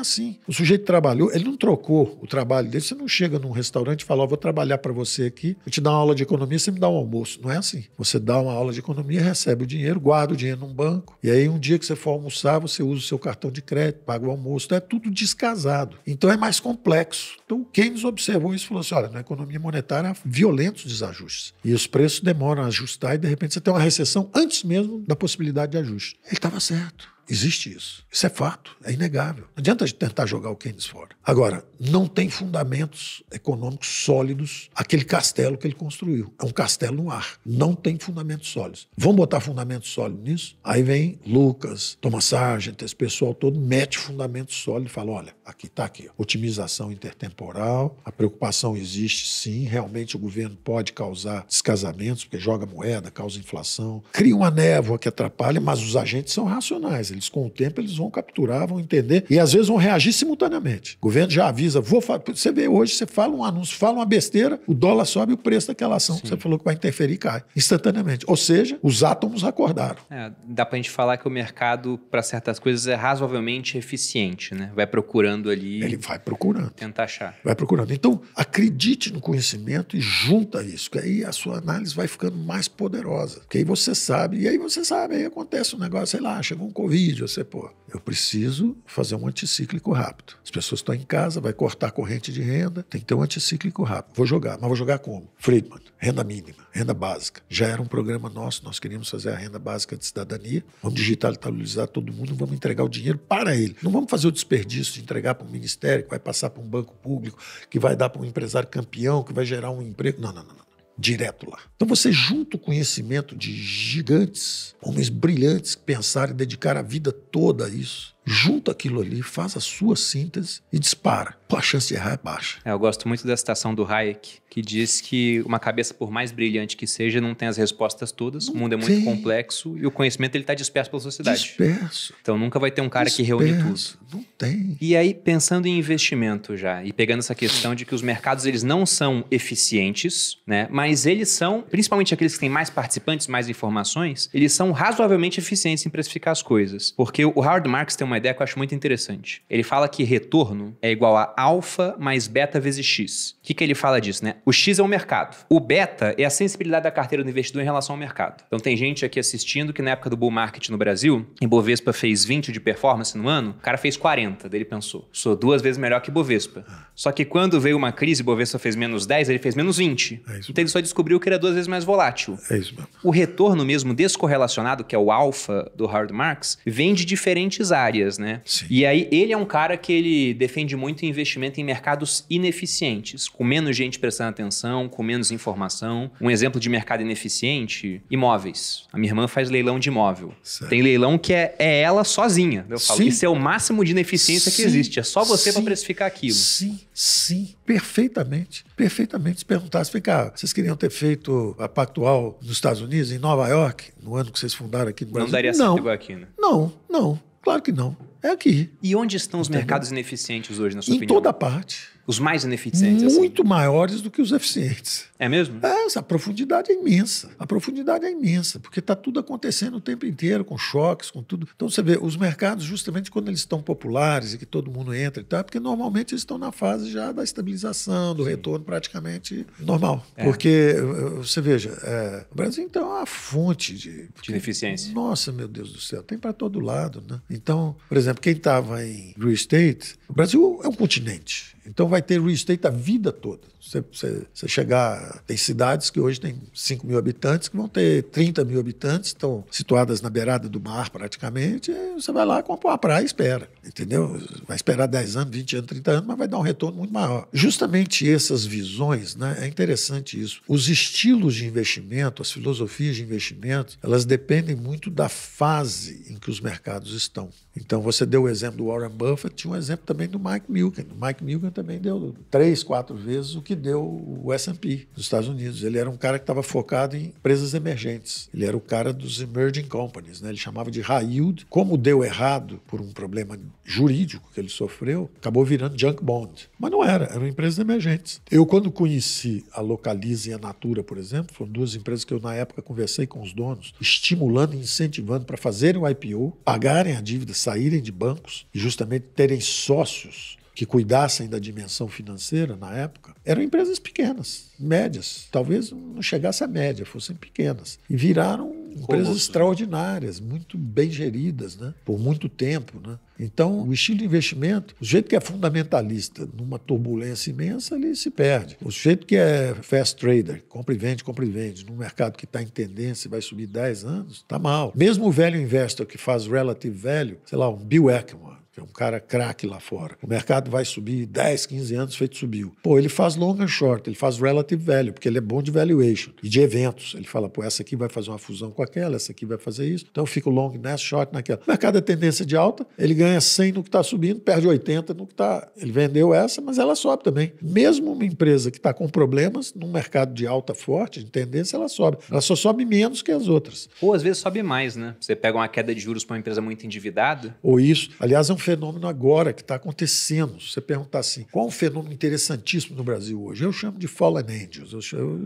assim. O sujeito trabalhou, ele não trocou o trabalho dele. Você não chega num restaurante e fala, oh, vou trabalhar para você aqui, vou te dar uma aula de economia, você me dá um almoço. Não é assim. Você dá uma aula de economia, recebe o dinheiro, guarda o dinheiro num banco, e aí um dia que você for almoçar, você usa o seu cartão de crédito, paga o almoço. Então é tudo descasado. Então é mais complexo. Então quem nos observou isso falou assim: olha, na economia monetária há violentos desajustes. E os preços demoram a ajustar e de repente você tem uma recessão antes mesmo da possibilidade de ajuste. Ele estava certo. Existe isso. Isso é fato, é inegável. Não adianta a gente tentar jogar o Keynes fora. Agora, não tem fundamentos econômicos sólidos aquele castelo que ele construiu. É um castelo no ar. Não tem fundamentos sólidos. Vamos botar fundamentos sólidos nisso? Aí vem Lucas, Thomas Sargent, esse pessoal todo mete fundamentos sólidos e fala: olha, aqui está aqui. Otimização intertemporal, a preocupação existe sim, realmente o governo pode causar descasamentos, porque joga moeda, causa inflação, cria uma névoa que atrapalha, mas os agentes são racionais eles, com o tempo, eles vão capturar, vão entender e às vezes vão reagir simultaneamente. O governo já avisa, vou Você vê hoje, você fala um anúncio, fala uma besteira, o dólar sobe o preço daquela ação Sim. que você falou que vai interferir cai instantaneamente. Ou seja, os átomos acordaram. É, dá pra gente falar que o mercado, para certas coisas, é razoavelmente eficiente, né? Vai procurando ali. Ele vai procurando. Tentar achar. Vai procurando. Então, acredite no conhecimento e junta isso, que aí a sua análise vai ficando mais poderosa. Que aí você sabe, e aí você sabe, aí acontece um negócio, sei lá, chegou um Covid vídeo, você, pô, eu preciso fazer um anticíclico rápido. As pessoas estão em casa, vai cortar a corrente de renda, tem que ter um anticíclico rápido. Vou jogar, mas vou jogar como? Friedman, renda mínima, renda básica. Já era um programa nosso, nós queríamos fazer a renda básica de cidadania, vamos digitalizar todo mundo, vamos entregar o dinheiro para ele. Não vamos fazer o desperdício de entregar para um ministério, que vai passar para um banco público, que vai dar para um empresário campeão, que vai gerar um emprego. Não, não, não. não direto lá. Então você junta o conhecimento de gigantes, homens brilhantes que pensaram e dedicaram a vida toda a isso. Junta aquilo ali, faz a sua síntese e dispara. Pô, a chance de errar é baixa. É, eu gosto muito da citação do Hayek, que diz que uma cabeça, por mais brilhante que seja, não tem as respostas todas. Não o mundo é muito tem. complexo e o conhecimento ele está disperso pela sociedade. Disperso. Então nunca vai ter um cara que reúne tudo. disperso. Não tem. E aí, pensando em investimento já, e pegando essa questão de que os mercados eles não são eficientes, né? Mas eles são, principalmente aqueles que têm mais participantes, mais informações, eles são razoavelmente eficientes em precificar as coisas. Porque o Howard Marks tem uma ideia que eu acho muito interessante. Ele fala que retorno é igual a alfa mais beta vezes x. O que, que ele fala disso, né? O x é o mercado. O beta é a sensibilidade da carteira do investidor em relação ao mercado. Então tem gente aqui assistindo que na época do bull market no Brasil, Ibovespa fez 20 de performance no ano, o cara fez 40. Daí ele pensou, sou duas vezes melhor que Ibovespa. Só que quando veio uma crise, Ibovespa fez menos 10, ele fez menos 20. É então ele só descobriu que era duas vezes mais volátil. É isso mesmo. O retorno mesmo descorrelacionado, que é o alfa do Howard Marks, vem de diferentes áreas, né? Sim. E aí ele é um cara que ele defende muito investimento em mercados ineficientes, com menos gente prestando atenção, com menos informação. Um exemplo de mercado ineficiente, imóveis. A minha irmã faz leilão de imóvel. Certo. Tem leilão que é, é ela sozinha. Eu falo, Sim. isso é o máximo de ineficiência que Sim. existe. É só você para precificar aquilo. Sim, sim, perfeitamente. Perfeitamente. Se perguntasse, vem cá, vocês queriam ter feito a Pactual nos Estados Unidos, em Nova York, no ano que vocês fundaram aqui no Brasil? Não daria certo não, igual aqui, né? não, não, claro que não. É aqui. E onde estão os Entendeu? mercados ineficientes hoje, na sua Em opinião? toda parte. Os mais ineficientes, assim. Muito maiores do que os eficientes. É mesmo? É, essa profundidade é imensa. A profundidade é imensa, porque está tudo acontecendo o tempo inteiro, com choques, com tudo. Então você vê, os mercados, justamente quando eles estão populares e que todo mundo entra e tal, é porque normalmente eles estão na fase já da estabilização, do retorno praticamente normal. É. Porque eh, você veja, é, o Brasil então é uma fonte de. De ineficiência. Nossa, meu Deus do céu, tem para todo lado, né? Então, por exemplo, quem estava em real estate, o Brasil é um continente. Então vai ter real estate a vida toda. Você, você, você chegar. Tem cidades que hoje tem 5 mil habitantes, que vão ter 30 mil habitantes, estão situadas na beirada do mar praticamente. Você vai lá, compra uma praia e espera. Entendeu? Vai esperar 10 anos, 20 anos, 30 anos, mas vai dar um retorno muito maior. Justamente essas visões, né? É interessante isso. Os estilos de investimento, as filosofias de investimento, elas dependem muito da fase em que os mercados estão. Então, você deu o exemplo do Warren Buffett, tinha um exemplo também do Mike Milken. O Mike Milken também deu três, quatro vezes o que deu o S&P nos Estados Unidos. Ele era um cara que estava focado em empresas emergentes. Ele era o cara dos emerging companies, né? Ele chamava de high yield. Como deu errado por um problema jurídico que ele sofreu, acabou virando junk bond. Mas não era, eram empresas emergentes. Eu, quando conheci a Localiza e a Natura, por exemplo, foram duas empresas que eu, na época, conversei com os donos, estimulando e incentivando para fazerem o IPO, pagarem a dívida, saírem de bancos e justamente terem sócios que cuidassem da dimensão financeira na época, eram empresas pequenas, médias. Talvez não chegasse à média, fossem pequenas. E viraram empresas Colossos. extraordinárias, muito bem geridas, né? por muito tempo. Né? Então, o estilo de investimento, o jeito que é fundamentalista numa turbulência imensa, ele se perde. O jeito que é fast trader, compra e vende, compra e vende, num mercado que está em tendência e vai subir 10 anos, está mal. Mesmo o velho investor que faz relative value, sei lá, um Bill Ackman, que é um cara craque lá fora. O mercado vai subir 10, 15 anos, feito subiu. Pô, ele faz long and short, ele faz relative value, porque ele é bom de valuation e de eventos. Ele fala, pô, essa aqui vai fazer uma fusão com aquela, essa aqui vai fazer isso. Então eu fico long nessa, short naquela. O mercado é tendência de alta, ele ganha 100 no que está subindo, perde 80 no que está. Ele vendeu essa, mas ela sobe também. Mesmo uma empresa que está com problemas, num mercado de alta forte, de tendência, ela sobe. Ela só sobe menos que as outras. Ou às vezes sobe mais, né? Você pega uma queda de juros para uma empresa muito endividada, ou isso. Aliás, é um fenômeno agora que está acontecendo. Se você perguntar assim, qual é um fenômeno interessantíssimo no Brasil hoje? Eu chamo de fallen angels, eu, chamo- eu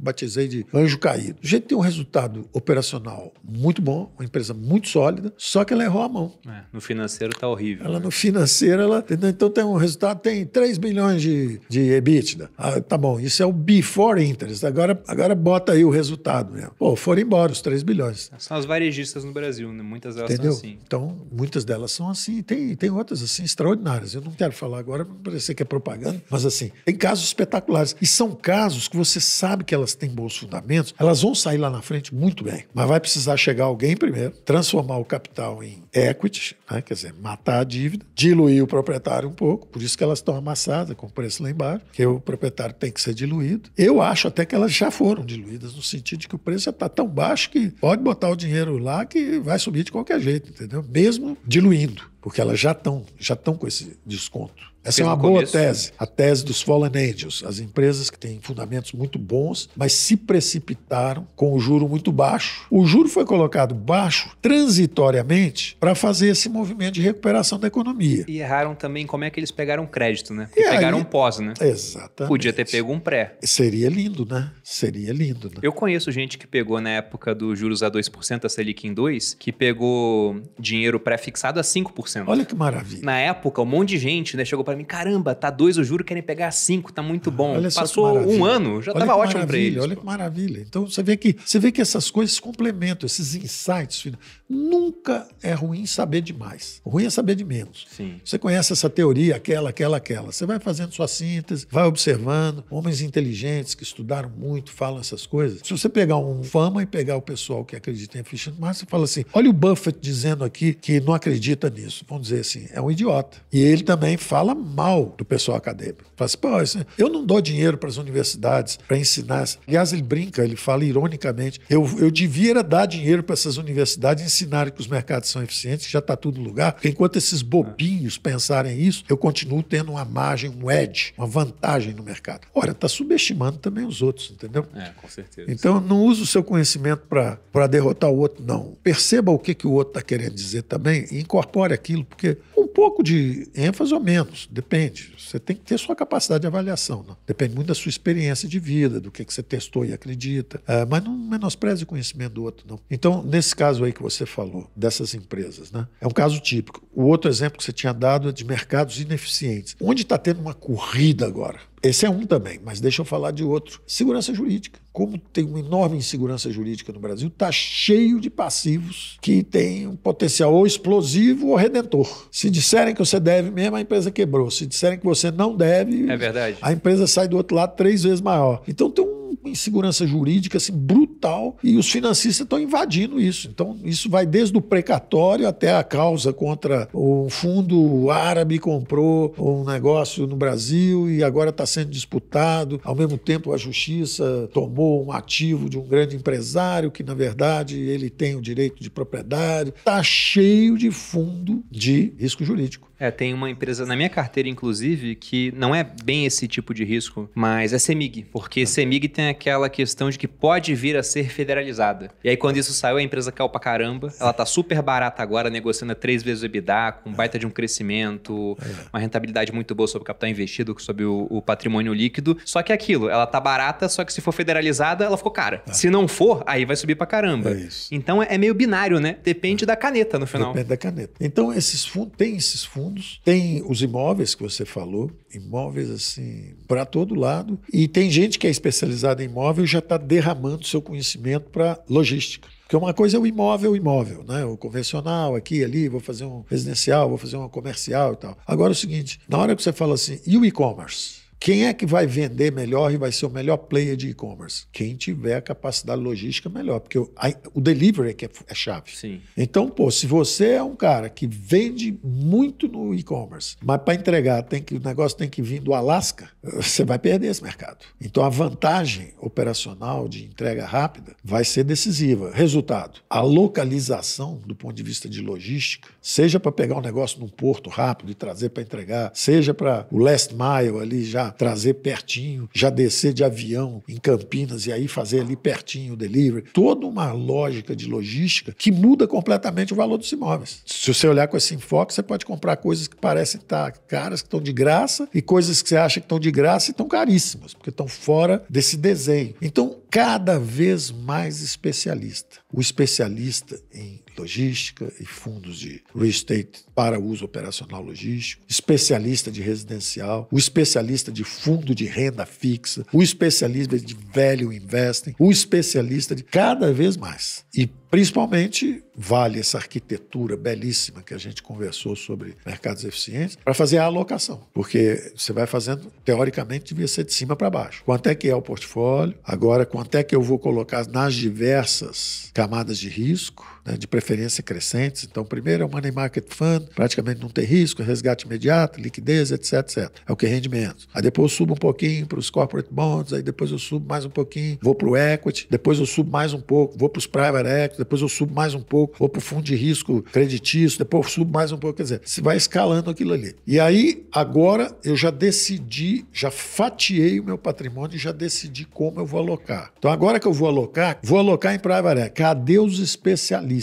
batizei de anjo caído. O jeito tem um resultado operacional muito bom, uma empresa muito sólida, só que ela errou a mão. é, no financeiro tá horrível. Ela no financeiro, ela, então tem um resultado, tem 3 bilhões de, de EBITDA. Ah, tá bom, isso é o before interest. Agora, agora bota aí o resultado mesmo. Pô, foram embora os 3 bilhões. São as varejistas no Brasil, né? Muitas delas Entendeu? são assim. Então, muitas delas são assim. Tem, tem outras assim extraordinárias. Eu não quero falar agora para parecer que é propaganda, mas assim, tem casos espetaculares. E são casos que você sabe que elas têm bons fundamentos, elas vão sair lá na frente muito bem. Mas vai precisar chegar alguém primeiro, transformar o capital em equity, né? quer dizer, matar a dívida, diluir o proprietário um pouco, por isso que elas estão amassadas com o preço lá embaixo, que o proprietário tem que ser diluído. Eu acho até que elas já foram diluídas, no sentido de que o preço já está tão baixo que pode botar o dinheiro lá que vai subir de qualquer jeito, entendeu? Mesmo diluindo. Porque elas já estão já estão com esse desconto. Essa é uma boa começo. tese, a tese dos fallen angels, as empresas que têm fundamentos muito bons, mas se precipitaram com o juro muito baixo. O juro foi colocado baixo transitoriamente para fazer esse movimento de recuperação da economia. E erraram também como é que eles pegaram crédito, né? E E pegaram aí- um pós, né? Exatamente. Podia ter pego um pré. Seria lindo, né? Seria lindo, né? Eu conheço gente que pegou na época dos juros a 2%, a Selic em 2, que pegou dinheiro pré-fixado a 5%. Olha que maravilha. Na época, um monte de gente né, chegou pra mim, caramba, tá 2 o juro, querem pegar 5, tá muito bom. Passou um ano, já tava ótimo maravilha, eles. Olha que maravilha. Então você vê que você vê que essas coisas se complementam, esses insights. Nunca é ruim saber demais. O ruim é saber de menos. Sim. Você conhece essa teoria, aquela, aquela, aquela. Você vai fazendo sua síntese, vai observando. Homens inteligentes que estudaram muito falam essas coisas. Se você pegar um fama e pegar o pessoal que acredita em efficiency marketing, você fala assim: olha o Buffett dizendo aqui que não acredita nisso. Vamos dizer assim, é um idiota. E ele também fala mal do pessoal acadêmico. Fala assim, pô, isso- eu não dou dinheiro para as universidades para ensinar. Aliás, ele brinca, ele fala ironicamente: eu, eu devia dar dinheiro para essas universidades ensinarem que os mercados são eficientes, que já está tudo no lugar. Porque enquanto esses bobinhos pensarem isso, eu continuo tendo uma margem, um edge, uma vantagem no mercado. Ora, está subestimando também os outros, entendeu? É, com certeza. Então, não use o seu conhecimento para derrotar o outro, não. Perceba o que, que o outro está querendo dizer também e incorpore aquilo, porque um pouco de ênfase ou menos, depende. Você tem que ter sua capacidade de avaliação. Não? Depende muito da sua experiência de vida, do que, que você testou e acredita. Ah, mas não menospreze o conhecimento do outro, não. Então, nesse caso aí que você falou, dessas empresas, né? é um caso típico. O outro exemplo que você tinha dado é de mercados ineficientes. Onde está tendo uma corrida agora? Esse é um também, mas deixa eu falar de outro. Segurança jurídica. Como tem uma enorme insegurança jurídica no Brasil, está cheio de passivos que têm um potencial ou explosivo ou redentor. Se disserem que você deve mesmo, a empresa quebrou. Se disserem que você não deve, É verdade. a empresa sai do outro lado três vezes maior. Então tem uma insegurança jurídica assim, brutal e os financistas estão invadindo isso. Então isso vai desde o precatório até a causa contra um fundo árabe comprou um negócio no Brasil e agora está sendo disputado. Ao mesmo tempo a justiça tomou um ativo de um grande empresário que na verdade ele tem o direito de propriedade. Está cheio de fundo de risco jurídico. É, tem uma empresa na minha carteira, inclusive, que não é bem esse tipo de risco, mas é CEMIG. Porque CEMIG tem aquela questão de que pode vir a ser federalizada. E aí, quando isso saiu, a empresa caiu pra caramba. Ela tá super barata agora, negociando a três vezes o EBITDA, com baita de um crescimento, uma rentabilidade muito boa sobre o capital investido, sobre o, o patrimônio líquido. Só que é aquilo, ela tá barata, só que se for federalizada, ela ficou cara. Se não for, aí vai subir pra caramba. É isso. Então é meio binário, né? Depende da caneta no final. Depende da caneta. Então, esses fundos, tem esses fundos, tem os imóveis que você falou, imóveis assim, para todo lado. E tem gente que é especializada em imóvel e já está derramando seu conhecimento para logística. Porque uma coisa é o imóvel, o imóvel, né? O convencional, aqui, ali, vou fazer um residencial, vou fazer uma comercial e tal. Agora é o seguinte: na hora que você fala assim, e o e-commerce? Quem é que vai vender melhor e vai ser o melhor player de e-commerce? Quem tiver a capacidade logística melhor, porque o, a- o delivery é que é, é chave. Sim. Então, pô, se você é um cara que vende muito no e-commerce, mas para entregar tem que, o negócio tem que vir do Alasca, você vai perder esse mercado. Então, a vantagem operacional de entrega rápida vai ser decisiva. Resultado: a localização do ponto de vista de logística, seja para pegar um negócio num porto rápido e trazer para entregar, seja para o last mile ali já trazer pertinho, já descer de avião em Campinas e aí fazer ali pertinho o delivery. Toda uma lógica de logística que muda completamente o valor dos imóveis. Se você olhar com esse enfoque, você pode comprar coisas que parecem estar caras, que estão de graça, e coisas que você acha que estão de graça e estão caríssimas, porque estão fora desse desenho. Então, cada vez mais especialista. O especialista em logística e fundos de real estate para uso operacional logístico, especialista de residencial, o especialista de fundo de renda fixa, o especialista de value investing, o especialista de cada vez mais. E principalmente vale essa arquitetura belíssima que a gente conversou sobre mercados eficientes para fazer a alocação, porque você vai fazendo, teoricamente, devia ser de cima para baixo. Quanto é que é o portfólio? Agora, quanto é que eu vou colocar nas diversas camadas de risco? Né, de preferência crescentes. Então, primeiro é o Money Market Fund, praticamente não tem risco, é resgate imediato, liquidez, etc, etc. É o que rende menos. Aí depois eu subo um pouquinho para os corporate bonds, aí depois eu subo mais um pouquinho, vou para o equity, depois eu subo mais um pouco, vou para os private equity, depois eu subo mais um pouco, vou para o fundo de risco creditício, depois eu subo mais um pouco. Quer dizer, você vai escalando aquilo ali. E aí, agora, eu já decidi, já fatiei o meu patrimônio e já decidi como eu vou alocar. Então, agora que eu vou alocar, vou alocar em private equity. Cadê os especialistas?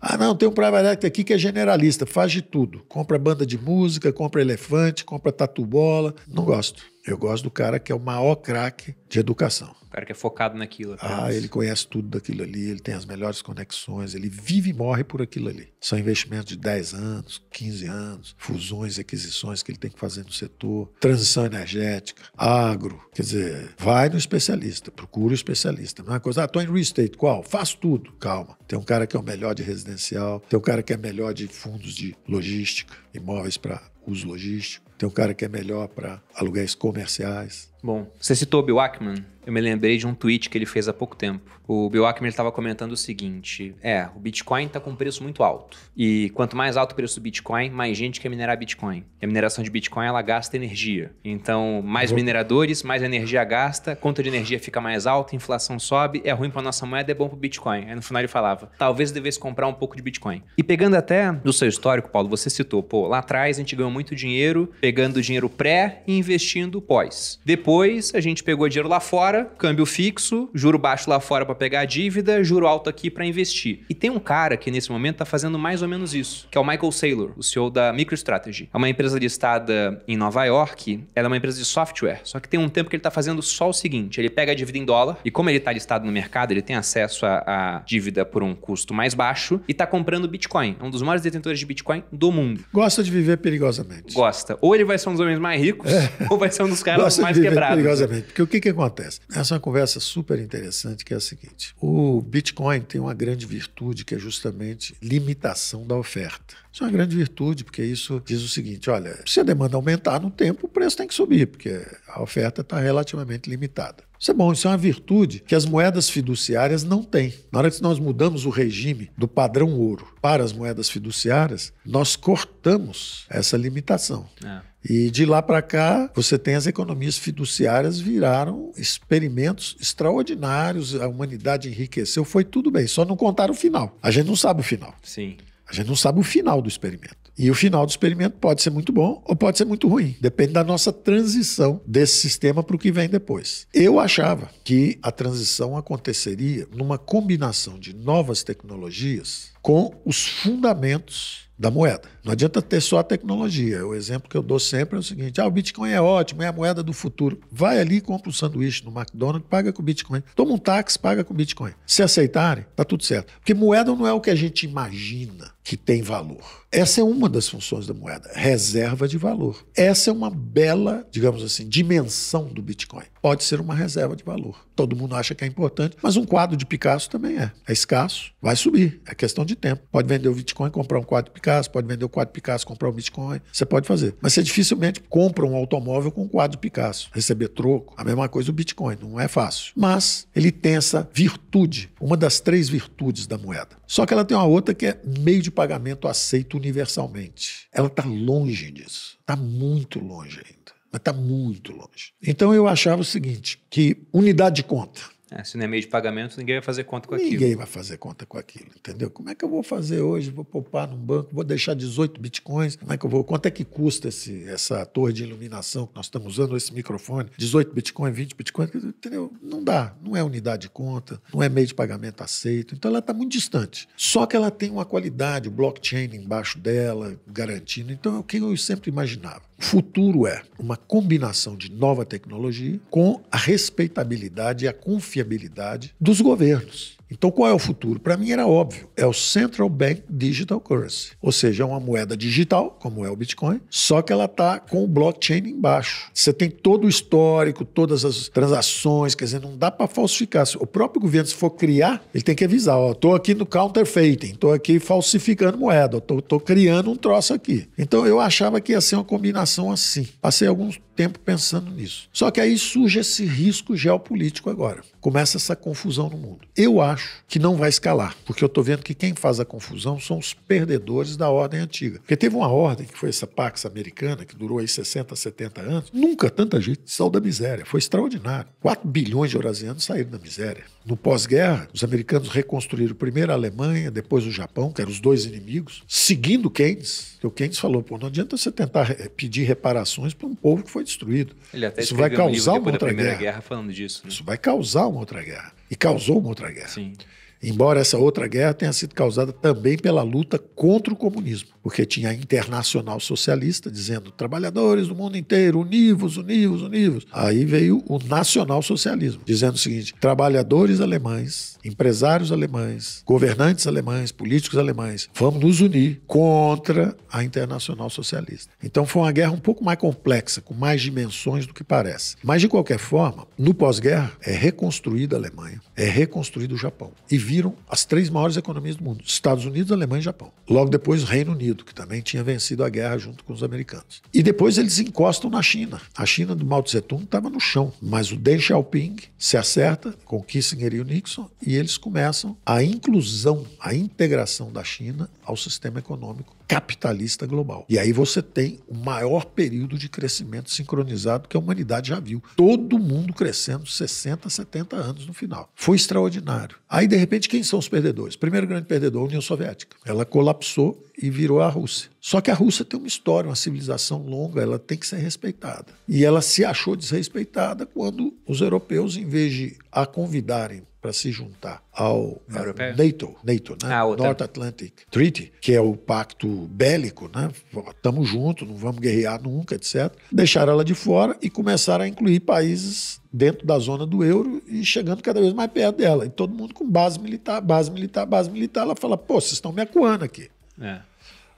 Ah, não, tem um private equity aqui que é generalista, faz de tudo. Compra banda de música, compra elefante, compra tatu bola. Não gosto. Eu gosto do cara que é o maior craque de educação. O cara que é focado naquilo. Ah, ele conhece tudo daquilo ali, ele tem as melhores conexões, ele vive e morre por aquilo ali. São investimentos de 10 anos, 15 anos, fusões, aquisições que ele tem que fazer no setor, transição energética, agro. Quer dizer, vai no especialista, procura o especialista. Não é coisa, ah, estou em real estate, qual? Faço tudo. Calma. Tem um cara que é o melhor de residencial, tem um cara que é melhor de fundos de logística, imóveis para uso logístico, tem um cara que é melhor para aluguéis comerciais. Bom, você citou Bill Ackman eu me lembrei de um tweet que ele fez há pouco tempo. O Bill Ackman estava comentando o seguinte: é, o Bitcoin está com um preço muito alto. E quanto mais alto o preço do Bitcoin, mais gente quer minerar Bitcoin. E a mineração de Bitcoin ela gasta energia. Então, mais mineradores, mais energia gasta, conta de energia fica mais alta, inflação sobe, é ruim para nossa moeda, é bom para o Bitcoin. Aí no final ele falava: talvez devesse comprar um pouco de Bitcoin. E pegando até do seu histórico, Paulo, você citou, pô, lá atrás a gente ganhou muito dinheiro pegando dinheiro pré e investindo pós. Depois a gente pegou dinheiro lá fora câmbio fixo, juro baixo lá fora para pegar a dívida, juro alto aqui para investir. E tem um cara que nesse momento está fazendo mais ou menos isso, que é o Michael Saylor, o CEO da MicroStrategy. É uma empresa listada em Nova York, ela é uma empresa de software, só que tem um tempo que ele está fazendo só o seguinte, ele pega a dívida em dólar e como ele está listado no mercado, ele tem acesso à dívida por um custo mais baixo e está comprando Bitcoin. É um dos maiores detentores de Bitcoin do mundo. Gosta de viver perigosamente. Gosta. Ou ele vai ser um dos homens mais ricos, é. ou vai ser um dos caras mais viver quebrados. perigosamente. Porque o que, que acontece? Essa é uma conversa super interessante que é a seguinte: o Bitcoin tem uma grande virtude que é justamente limitação da oferta. Isso é uma grande virtude, porque isso diz o seguinte: olha, se a demanda aumentar no tempo, o preço tem que subir, porque a oferta está relativamente limitada. Isso é bom, isso é uma virtude que as moedas fiduciárias não têm. Na hora que nós mudamos o regime do padrão ouro para as moedas fiduciárias, nós cortamos essa limitação. É. E de lá para cá, você tem as economias fiduciárias viraram experimentos extraordinários, a humanidade enriqueceu, foi tudo bem, só não contaram o final. A gente não sabe o final. Sim. A gente não sabe o final do experimento. E o final do experimento pode ser muito bom ou pode ser muito ruim. Depende da nossa transição desse sistema para o que vem depois. Eu achava que a transição aconteceria numa combinação de novas tecnologias com os fundamentos da moeda. Não adianta ter só a tecnologia. O exemplo que eu dou sempre é o seguinte: ah, o Bitcoin é ótimo, é a moeda do futuro. Vai ali, compra um sanduíche no McDonald's, paga com Bitcoin. Toma um táxi, paga com Bitcoin. Se aceitarem, tá tudo certo. Porque moeda não é o que a gente imagina que tem valor. Essa é uma das funções da moeda, reserva de valor. Essa é uma bela, digamos assim, dimensão do Bitcoin. Pode ser uma reserva de valor. Todo mundo acha que é importante, mas um quadro de Picasso também é. É escasso, vai subir. É questão de tempo. Pode vender o Bitcoin, comprar um quadro de Picasso, pode vender o quadro de Picasso, comprar um Bitcoin. Você pode fazer. Mas você dificilmente compra um automóvel com um quadro de Picasso. Receber troco, a mesma coisa o Bitcoin. Não é fácil. Mas ele tem essa virtude, uma das três virtudes da moeda. Só que ela tem uma outra que é meio de pagamento aceito universalmente. Ela está longe disso. Está muito longe ainda. Mas está muito longe. Então eu achava o seguinte: que unidade de conta é, se não é meio de pagamento, ninguém vai fazer conta com ninguém aquilo. Ninguém vai fazer conta com aquilo, entendeu? Como é que eu vou fazer hoje? Vou poupar num banco, vou deixar 18 bitcoins. Como é que eu vou? Quanto é que custa esse, essa torre de iluminação que nós estamos usando, esse microfone? 18 bitcoins, 20 bitcoins, entendeu? Não dá. Não é unidade de conta, não é meio de pagamento aceito. Então ela está muito distante. Só que ela tem uma qualidade, o blockchain embaixo dela, garantindo. Então é o que eu sempre imaginava. O futuro é uma combinação de nova tecnologia com a respeitabilidade e a confiabilidade dos governos. Então, qual é o futuro? Para mim era óbvio. É o Central Bank Digital Currency. Ou seja, é uma moeda digital, como é o Bitcoin, só que ela está com o blockchain embaixo. Você tem todo o histórico, todas as transações, quer dizer, não dá para falsificar. O próprio governo, se for criar, ele tem que avisar: estou aqui no counterfeiting, estou aqui falsificando moeda, estou criando um troço aqui. Então, eu achava que ia ser uma combinação assim. Passei alguns tempo pensando nisso. Só que aí surge esse risco geopolítico agora. Começa essa confusão no mundo. Eu acho que não vai escalar, porque eu estou vendo que quem faz a confusão são os perdedores da ordem antiga. Porque teve uma ordem, que foi essa Pax americana, que durou aí 60, 70 anos. Nunca tanta gente saiu da miséria. Foi extraordinário. 4 bilhões de eurasianos saíram da miséria. No pós-guerra, os americanos reconstruíram primeiro a Alemanha, depois o Japão, que eram os dois inimigos, seguindo Keynes. Que o Keynes falou: pô, não adianta você tentar pedir reparações para um povo que foi destruído. Ele até Isso vai causar um uma outra guerra. guerra. falando disso. Né? Isso vai causar uma outra guerra. E causou uma outra guerra. Sim. Embora essa outra guerra tenha sido causada também pela luta contra o comunismo, porque tinha a Internacional Socialista dizendo trabalhadores do mundo inteiro, univos, univos, univos. Aí veio o Nacional Socialismo, dizendo o seguinte: trabalhadores alemães, empresários alemães, governantes alemães, políticos alemães, vamos nos unir contra a Internacional Socialista. Então foi uma guerra um pouco mais complexa, com mais dimensões do que parece. Mas de qualquer forma, no pós-guerra é reconstruída a Alemanha, é reconstruído o Japão. E viram as três maiores economias do mundo: Estados Unidos, Alemanha e Japão. Logo depois, Reino Unido, que também tinha vencido a guerra junto com os americanos. E depois eles encostam na China. A China do Mao Tse Tung estava no chão, mas o Deng Xiaoping se acerta com Kissinger e o Nixon e eles começam a inclusão, a integração da China ao sistema econômico capitalista global. E aí você tem o maior período de crescimento sincronizado que a humanidade já viu. Todo mundo crescendo 60, 70 anos no final. Foi extraordinário. Aí, de repente, quem são os perdedores? Primeiro grande perdedor, a União Soviética. Ela colapsou e virou a Rússia. Só que a Rússia tem uma história, uma civilização longa, ela tem que ser respeitada. E ela se achou desrespeitada quando os europeus, em vez de a convidarem para se juntar ao? NATO, NATO né? Ah. North Atlantic Treaty, que é o pacto bélico, né? Estamos juntos, não vamos guerrear nunca, etc. Deixaram ela de fora e começaram a incluir países dentro da zona do euro e chegando cada vez mais perto dela. E todo mundo com base militar, base militar, base militar. Ela fala, pô, vocês estão me acuando aqui. É.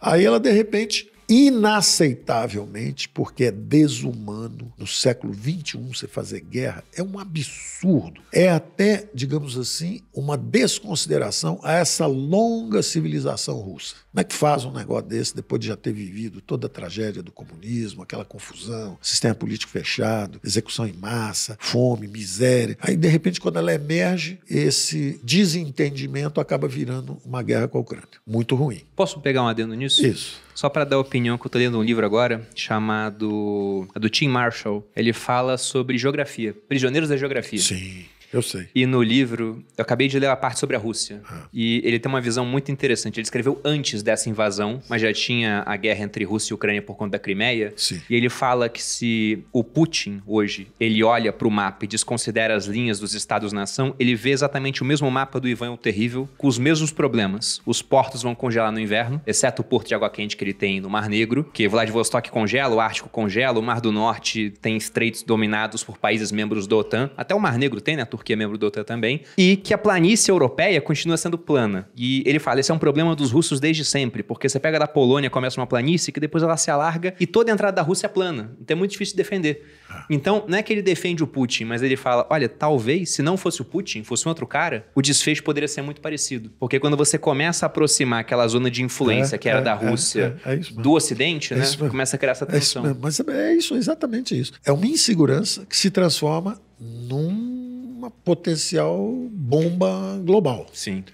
Aí ela, de repente, inaceitavelmente, porque é desumano no século XXI você fazer guerra, é um absurdo. É até, digamos assim, uma desconsideração a essa longa civilização russa. Como é que faz um negócio desse depois de já ter vivido toda a tragédia do comunismo, aquela confusão, sistema político fechado, execução em massa, fome, miséria? Aí, de repente, quando ela emerge, esse desentendimento acaba virando uma guerra com a Ucrânia. Muito ruim. Posso pegar um adendo nisso? Isso. Só para dar opinião, que eu tô lendo um livro agora chamado é do Tim Marshall. Ele fala sobre geografia, prisioneiros da geografia. Sim. Eu sei. E no livro, eu acabei de ler a parte sobre a Rússia. Ah. E ele tem uma visão muito interessante. Ele escreveu antes dessa invasão, mas já tinha a guerra entre Rússia e Ucrânia por conta da Crimeia. Sim. E ele fala que se o Putin, hoje, ele olha para o mapa e desconsidera as linhas dos estados-nação, ele vê exatamente o mesmo mapa do Ivan o Terrível, com os mesmos problemas. Os portos vão congelar no inverno, exceto o porto de água quente que ele tem no Mar Negro, que Vladivostok congela, o Ártico congela, o Mar do Norte tem estreitos dominados por países membros da OTAN. Até o Mar Negro tem, né? A Turquia é membro da OTAN também. E que a planície europeia continua sendo plana. E ele fala, esse é um problema dos russos desde sempre, porque você pega da Polônia, começa uma planície, que depois ela se alarga e toda a entrada da Rússia é plana. Então é muito difícil de defender. Então, não é que ele defende o Putin, mas ele fala, olha, talvez, se não fosse o Putin, fosse um outro cara, o desfecho poderia ser muito parecido. Porque quando você começa a aproximar aquela zona de influência É, que era é, da é, Rússia é, é do Ocidente, É né? Começa a criar essa tensão. mas é isso, exatamente isso. É uma insegurança que se transforma numa potencial bomba global. Sim.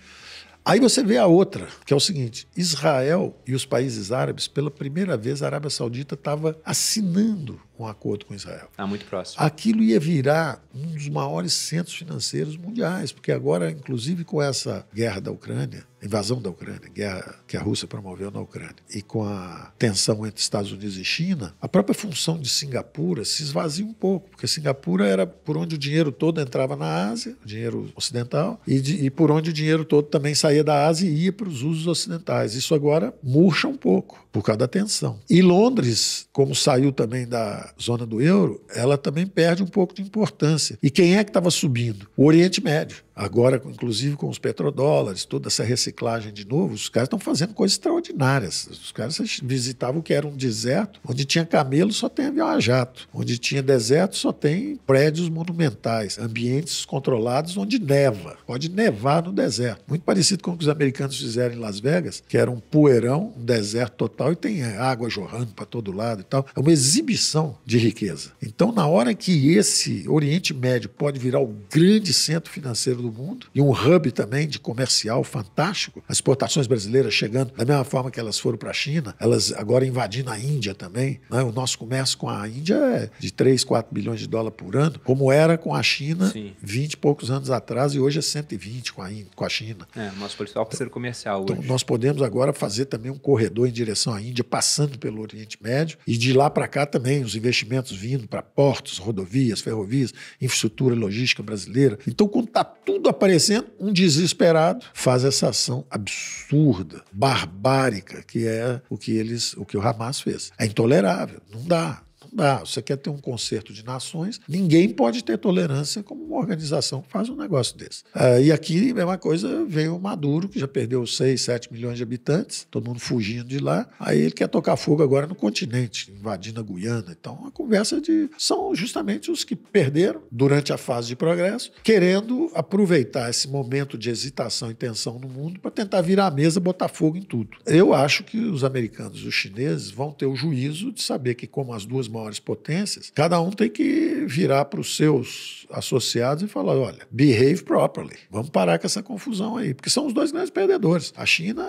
Aí você vê a outra, que é o seguinte: Israel e os países árabes, pela primeira vez, a Arábia Saudita estava assinando um acordo com Israel. Tá muito próximo. Aquilo ia virar um dos maiores centros financeiros mundiais, porque agora, inclusive com essa guerra da Ucrânia, invasão da Ucrânia, guerra que a Rússia promoveu na Ucrânia, e com a tensão entre Estados Unidos e China, a própria função de Singapura se esvazia um pouco, porque Singapura era por onde o dinheiro todo entrava na Ásia, o dinheiro ocidental, e, de- e por onde o dinheiro todo também saía da Ásia e ia para os usos ocidentais. Isso agora murcha um pouco por causa da tensão. E Londres, como saiu também da zona do euro, ela também perde um pouco de importância. E quem é que estava subindo? O Oriente Médio. Agora, inclusive com os petrodólares, toda essa reciclagem de novo, os caras estão fazendo coisas extraordinárias. Os caras visitavam o que era um deserto, onde tinha camelo, só tem avião a jato. Onde tinha deserto, só tem prédios monumentais, ambientes controlados onde neva. Pode nevar no deserto. Muito parecido com o que os americanos fizeram em Las Vegas, que era um poeirão, um deserto total, e tem água jorrando para todo lado e tal. É uma exibição de riqueza. Então, na hora que esse Oriente Médio pode virar o grande centro financeiro do mundo e um hub também de comercial fantástico, as exportações brasileiras chegando da mesma forma que elas foram para a China, elas agora invadindo a Índia também. Né? O nosso comércio com a Índia é de 3, 4 bilhões de dólares por ano, como era com a China Sim. 20 e poucos anos atrás e hoje é 120 com a, Índia, com a China. É, nosso principal parceiro comercial então, nós podemos agora fazer também um corredor em direção à Índia, passando pelo Oriente Médio e de lá para cá também os investimentos vindo para portos, rodovias, ferrovias, infraestrutura logística brasileira. Então, quando está tudo aparecendo, um desesperado faz essa ação absurda, barbárica, que é o que eles, o que o Hamas fez. É intolerável, não dá. Ah, você quer ter um concerto de nações, ninguém pode ter tolerância como uma organização que faz um negócio desse. Ah, e aqui, mesma coisa, veio o Maduro, que já perdeu 6, 7 milhões de habitantes, todo mundo fugindo de lá. Aí ele quer tocar fogo agora no continente, invadindo a Guiana. Então, a conversa de. São justamente os que perderam durante a fase de progresso, querendo aproveitar esse momento de hesitação e tensão no mundo para tentar virar a mesa, botar fogo em tudo. Eu acho que os americanos e os chineses vão ter o juízo de saber que, como as duas maiores maiores potências, cada um tem que virar para os seus associados e falar: olha, behave properly. Vamos parar com essa confusão aí, porque são os dois grandes perdedores. A China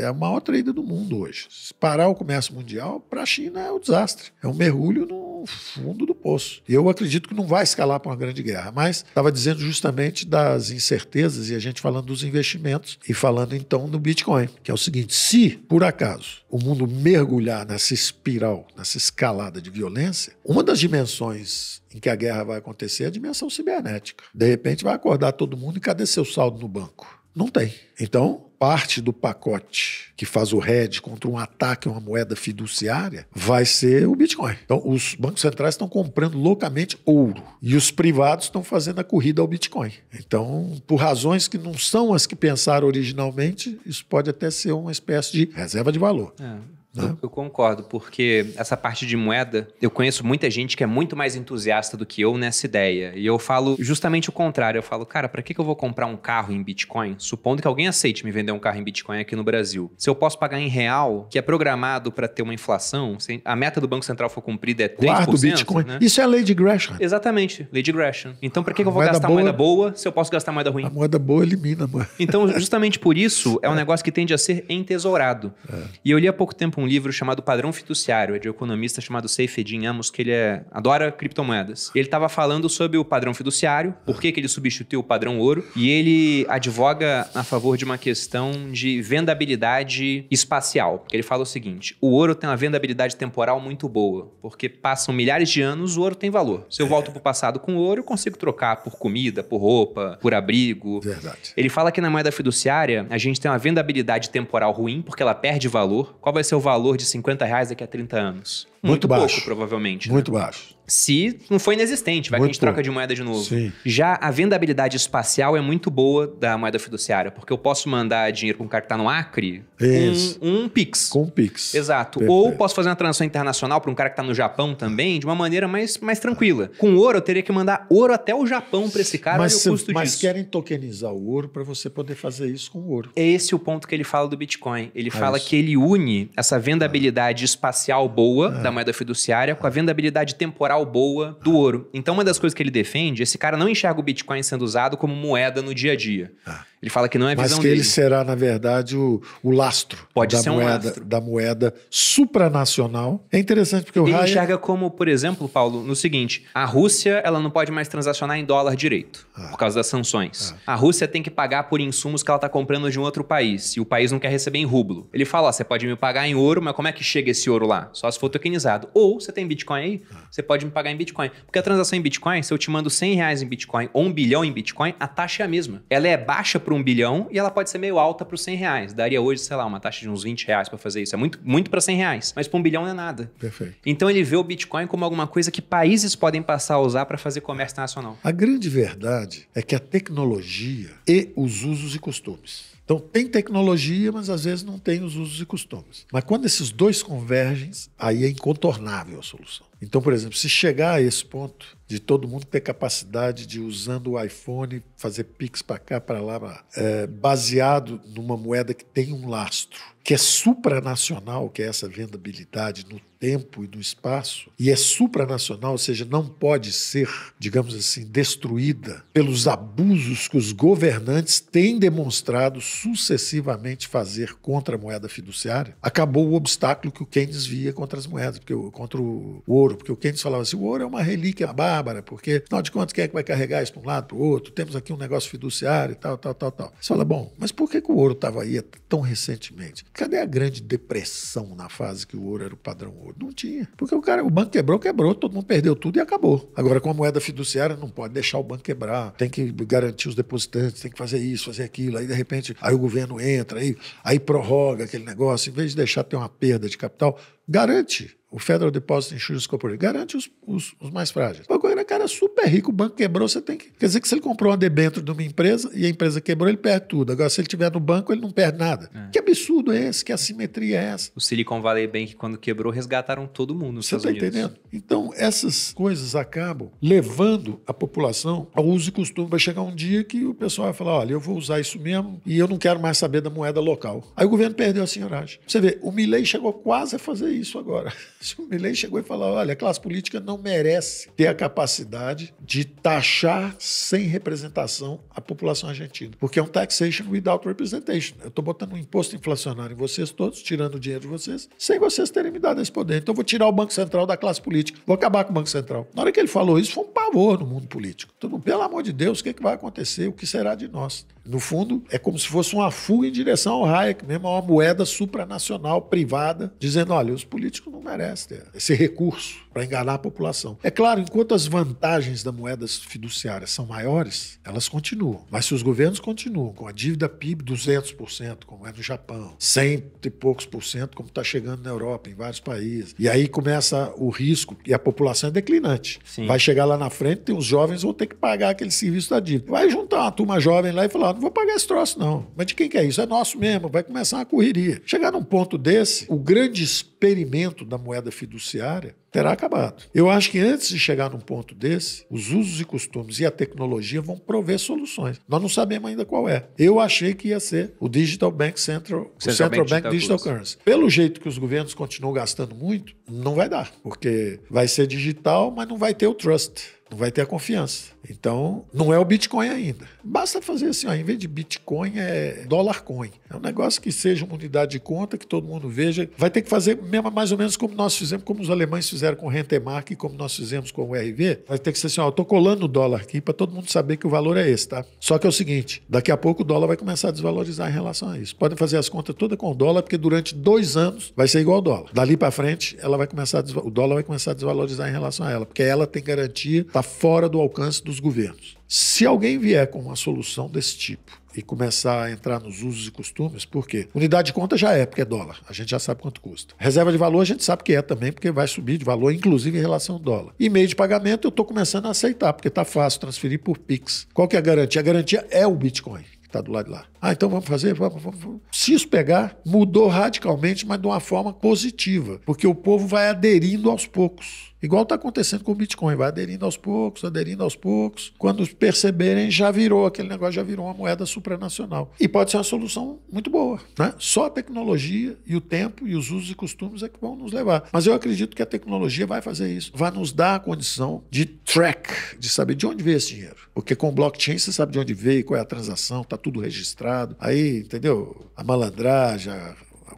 é a maior trader do mundo hoje. Se parar o comércio mundial, para a China é um desastre. É um mergulho no fundo do poço. Eu acredito que não vai escalar para uma grande guerra, mas estava dizendo justamente das incertezas e a gente falando dos investimentos e falando então do Bitcoin, que é o seguinte: se por acaso o mundo mergulhar nessa espiral, nessa escalada de violência, uma das dimensões em que a guerra vai acontecer é a dimensão cibernética. De repente vai acordar todo mundo e cadê seu saldo no banco? Não tem. Então, parte do pacote que faz o hedge contra um ataque a uma moeda fiduciária vai ser o Bitcoin. Então, os bancos centrais estão comprando loucamente ouro e os privados estão fazendo a corrida ao Bitcoin. Então, por razões que não são as que pensaram originalmente, isso pode até ser uma espécie de reserva de valor. É. Eu, eu, concordo, porque essa parte de moeda, eu conheço muita gente que é muito mais entusiasta do que eu nessa ideia. E eu falo justamente o contrário. Eu falo, cara, para que, que eu vou comprar um carro em Bitcoin? Supondo que alguém aceite me vender um carro em Bitcoin aqui no Brasil. Se eu posso pagar em real, que é programado para ter uma inflação, a meta do Banco Central for cumprida é 3%. Guarda o Bitcoin. Né? Isso é a lei de Gresham. Exatamente, lei de Gresham. Então, para que, que eu vou gastar boa, moeda boa se eu posso gastar moeda ruim? A moeda boa elimina a moeda. Então, justamente por isso, é um negócio que tende a ser entesourado. É. E eu li há pouco tempo um livro chamado Padrão fiduciário, é de um economista chamado Seifedin Amos, que ele é, adora criptomoedas. Ele estava falando sobre o padrão fiduciário, por que, que ele substituiu o padrão ouro, e ele advoga a favor de uma questão de vendabilidade espacial. Ele fala o seguinte: o ouro tem uma vendabilidade temporal muito boa, porque passam milhares de anos, o ouro tem valor. Se eu volto para o passado com ouro, eu consigo trocar por comida, por roupa, por abrigo. Verdade. Ele fala que na moeda fiduciária a gente tem uma vendabilidade temporal ruim, porque ela perde valor. Qual vai ser o valor de 50 reais? reais daqui a 30 anos. Muito, Muito baixo. pouco, provavelmente. Muito né? baixo se não foi inexistente, vai muito que a gente troca de moeda de novo. Sim. Já a vendabilidade espacial é muito boa da moeda fiduciária, porque eu posso mandar dinheiro para um cara que está no Acre com um Pix. Com um Pix. Exato. Perfeito. Ou posso fazer uma transação internacional para um cara que está no Japão também, de uma maneira mais, mais tranquila. Com ouro, eu teria que mandar ouro até o Japão para esse cara, mas, o custo mas disso. querem tokenizar o ouro para você poder fazer isso com o ouro. É esse o ponto que ele fala do Bitcoin. Ele é fala isso. que ele une essa vendabilidade espacial boa é. da moeda fiduciária com a vendabilidade temporal boa do ouro. Então, uma das coisas que ele defende, esse cara não enxerga o Bitcoin sendo usado como moeda no dia a dia. Ah. Ele fala que não é visão Mas que dele. ele será, na verdade, o, o lastro. Pode da ser um moeda, lastro. Da moeda supranacional. É interessante porque o Ele enxerga como, por exemplo, Paulo, no seguinte: a Rússia ela não pode mais transacionar em dólar direito, ah. por causa das sanções. Ah. A Rússia tem que pagar por insumos que ela está comprando de um outro país, e o país não quer receber em rublo. Ele fala: ó, você pode me pagar em ouro, mas como é que chega esse ouro lá? Só se for tokenizado. Descentralizado. Ou você tem Bitcoin aí, você pode me pagar em Bitcoin. Porque a transação em Bitcoin, se eu te mando 100 reais em Bitcoin ou um bilhão em Bitcoin, a taxa é a mesma. Ela é baixa para um bilhão e ela pode ser meio alta para os 100 reais. Daria hoje, sei lá, uma taxa de uns 20 reais para fazer isso. É muito, muito para 100 reais. Mas para um bilhão não é nada. Perfeito. Então ele vê o Bitcoin como alguma coisa que países podem passar a usar para fazer comércio internacional. A grande verdade é que a tecnologia e os usos e costumes então, tem tecnologia, mas às vezes não tem os usos e costumes. Mas quando esses dois convergem, aí é incontornável a solução. Então, por exemplo, se chegar a esse ponto de todo mundo ter capacidade de, usando o iPhone, fazer Pix para cá, para lá, é, baseado numa moeda que tem um lastro, que é supranacional, que é essa vendabilidade no tempo e no espaço, e é supranacional, ou seja, não pode ser, digamos assim, destruída pelos abusos que os governantes têm demonstrado sucessivamente fazer contra a moeda fiduciária, acabou o obstáculo que o Keynes via contra as moedas, porque, contra o ouro, porque o Keynes falava assim, o ouro é uma relíquia bárbara, porque, afinal de contas, quem é que vai carregar isso para um lado, para o outro? Temos aqui um negócio fiduciário e tal, tal, tal, tal. Você fala, bom, mas por que, que o ouro estava aí tão recentemente? Cadê a grande depressão na fase que o ouro era o padrão ouro? Não tinha. Porque o cara, o banco quebrou, quebrou, todo mundo perdeu tudo e acabou. Agora, com a moeda fiduciária, não pode deixar o banco quebrar, tem que garantir os depositantes, tem que fazer isso, fazer aquilo. Aí, de repente, aí o governo entra, aí, aí prorroga aquele negócio, em vez de deixar ter uma perda de capital, garante o Federal Deposit Insurance Corporation garante os, os, os mais frágeis. Agora, cara super rico, o banco quebrou, você tem que. Quer dizer que se ele comprou uma debênture de uma empresa e a empresa quebrou, ele perde tudo. Agora, se ele tiver no banco, ele não perde nada. É. Que absurdo é esse? Que assimetria é essa? O Silicon Valley Bank, quando quebrou, resgataram todo mundo você Estados tá entendendo? Então, essas coisas acabam levando a população ao uso e costume. Vai chegar um dia que o pessoal vai falar: olha, eu vou usar isso mesmo e eu não quero mais saber da moeda local. Aí o governo perdeu a senhoragem. Você vê, o Milley chegou quase a fazer isso agora. O Milley chegou e falou: olha, a classe política não merece ter a capacidade de taxar sem representação a população argentina, porque é um taxation without representation. Eu estou botando um imposto inflacionário em vocês todos, tirando o dinheiro de vocês, sem vocês terem me dado esse poder. Então eu vou tirar o Banco Central da classe política, vou acabar com o Banco Central. Na hora que ele falou isso, foi um pavor no mundo político. Então, pelo amor de Deus, o que, é que vai acontecer? O que será de nós? No fundo, é como se fosse uma fuga em direção ao Hayek, mesmo uma moeda supranacional privada, dizendo: olha, os políticos não merecem ter esse recurso para enganar a população. É claro, enquanto as vantagens da moeda fiduciária são maiores, elas continuam. Mas se os governos continuam com a dívida PIB 200%, como é no Japão, 100 e poucos por cento, como está chegando na Europa, em vários países, e aí começa o risco, e a população é declinante. Sim. Vai chegar lá na frente, e os jovens vão ter que pagar aquele serviço da dívida. Vai juntar uma turma jovem lá e falar: não vou pagar esse troço, não. Mas de quem que é isso? É nosso mesmo. Vai começar uma correria. Chegar num ponto desse, o grande experimento da moeda fiduciária terá acabado. Eu acho que antes de chegar num ponto desse, os usos e costumes e a tecnologia vão prover soluções. Nós não sabemos ainda qual é. Eu achei que ia ser o Digital Bank Central, Central, Central Bank, Bank Digital, Digital Currency. Pelo jeito que os governos continuam gastando muito, não vai dar, porque vai ser digital, mas não vai ter o trust não vai ter a confiança. Então, não é o Bitcoin ainda. Basta fazer assim, ó, em vez de Bitcoin, é dólar coin. É um negócio que seja uma unidade de conta, que todo mundo veja. Vai ter que fazer mesmo, mais ou menos como nós fizemos, como os alemães fizeram com o Rentemark e como nós fizemos com o RV. Vai ter que ser assim, ó, eu tô colando o dólar aqui para todo mundo saber que o valor é esse, tá? Só que é o seguinte, daqui a pouco o dólar vai começar a desvalorizar em relação a isso. Podem fazer as contas todas com o dólar, porque durante dois anos vai ser igual ao dólar. Dali para frente, ela vai começar o dólar vai começar a desvalorizar em relação a ela, porque ela tem garantia, tá fora do alcance dos governos. Se alguém vier com uma solução desse tipo e começar a entrar nos usos e costumes, por quê? Unidade de conta já é, porque é dólar. A gente já sabe quanto custa. Reserva de valor a gente sabe que é também, porque vai subir de valor, inclusive em relação ao dólar. E meio de pagamento eu estou começando a aceitar, porque está fácil transferir por Pix. Qual que é a garantia? A garantia é o Bitcoin está do lado de lá. Ah, então vamos fazer? Vamos, vamos, vamos. Se isso pegar, mudou radicalmente, mas de uma forma positiva, porque o povo vai aderindo aos poucos. Igual está acontecendo com o Bitcoin, vai aderindo aos poucos, aderindo aos poucos. Quando perceberem, já virou aquele negócio, já virou uma moeda supranacional. E pode ser uma solução muito boa. Né? Só a tecnologia e o tempo e os usos e costumes é que vão nos levar. Mas eu acredito que a tecnologia vai fazer isso, vai nos dar a condição de track, de saber de onde veio esse dinheiro. Porque com blockchain você sabe de onde veio, qual é a transação, está tudo registrado. Aí, entendeu? A malandragem,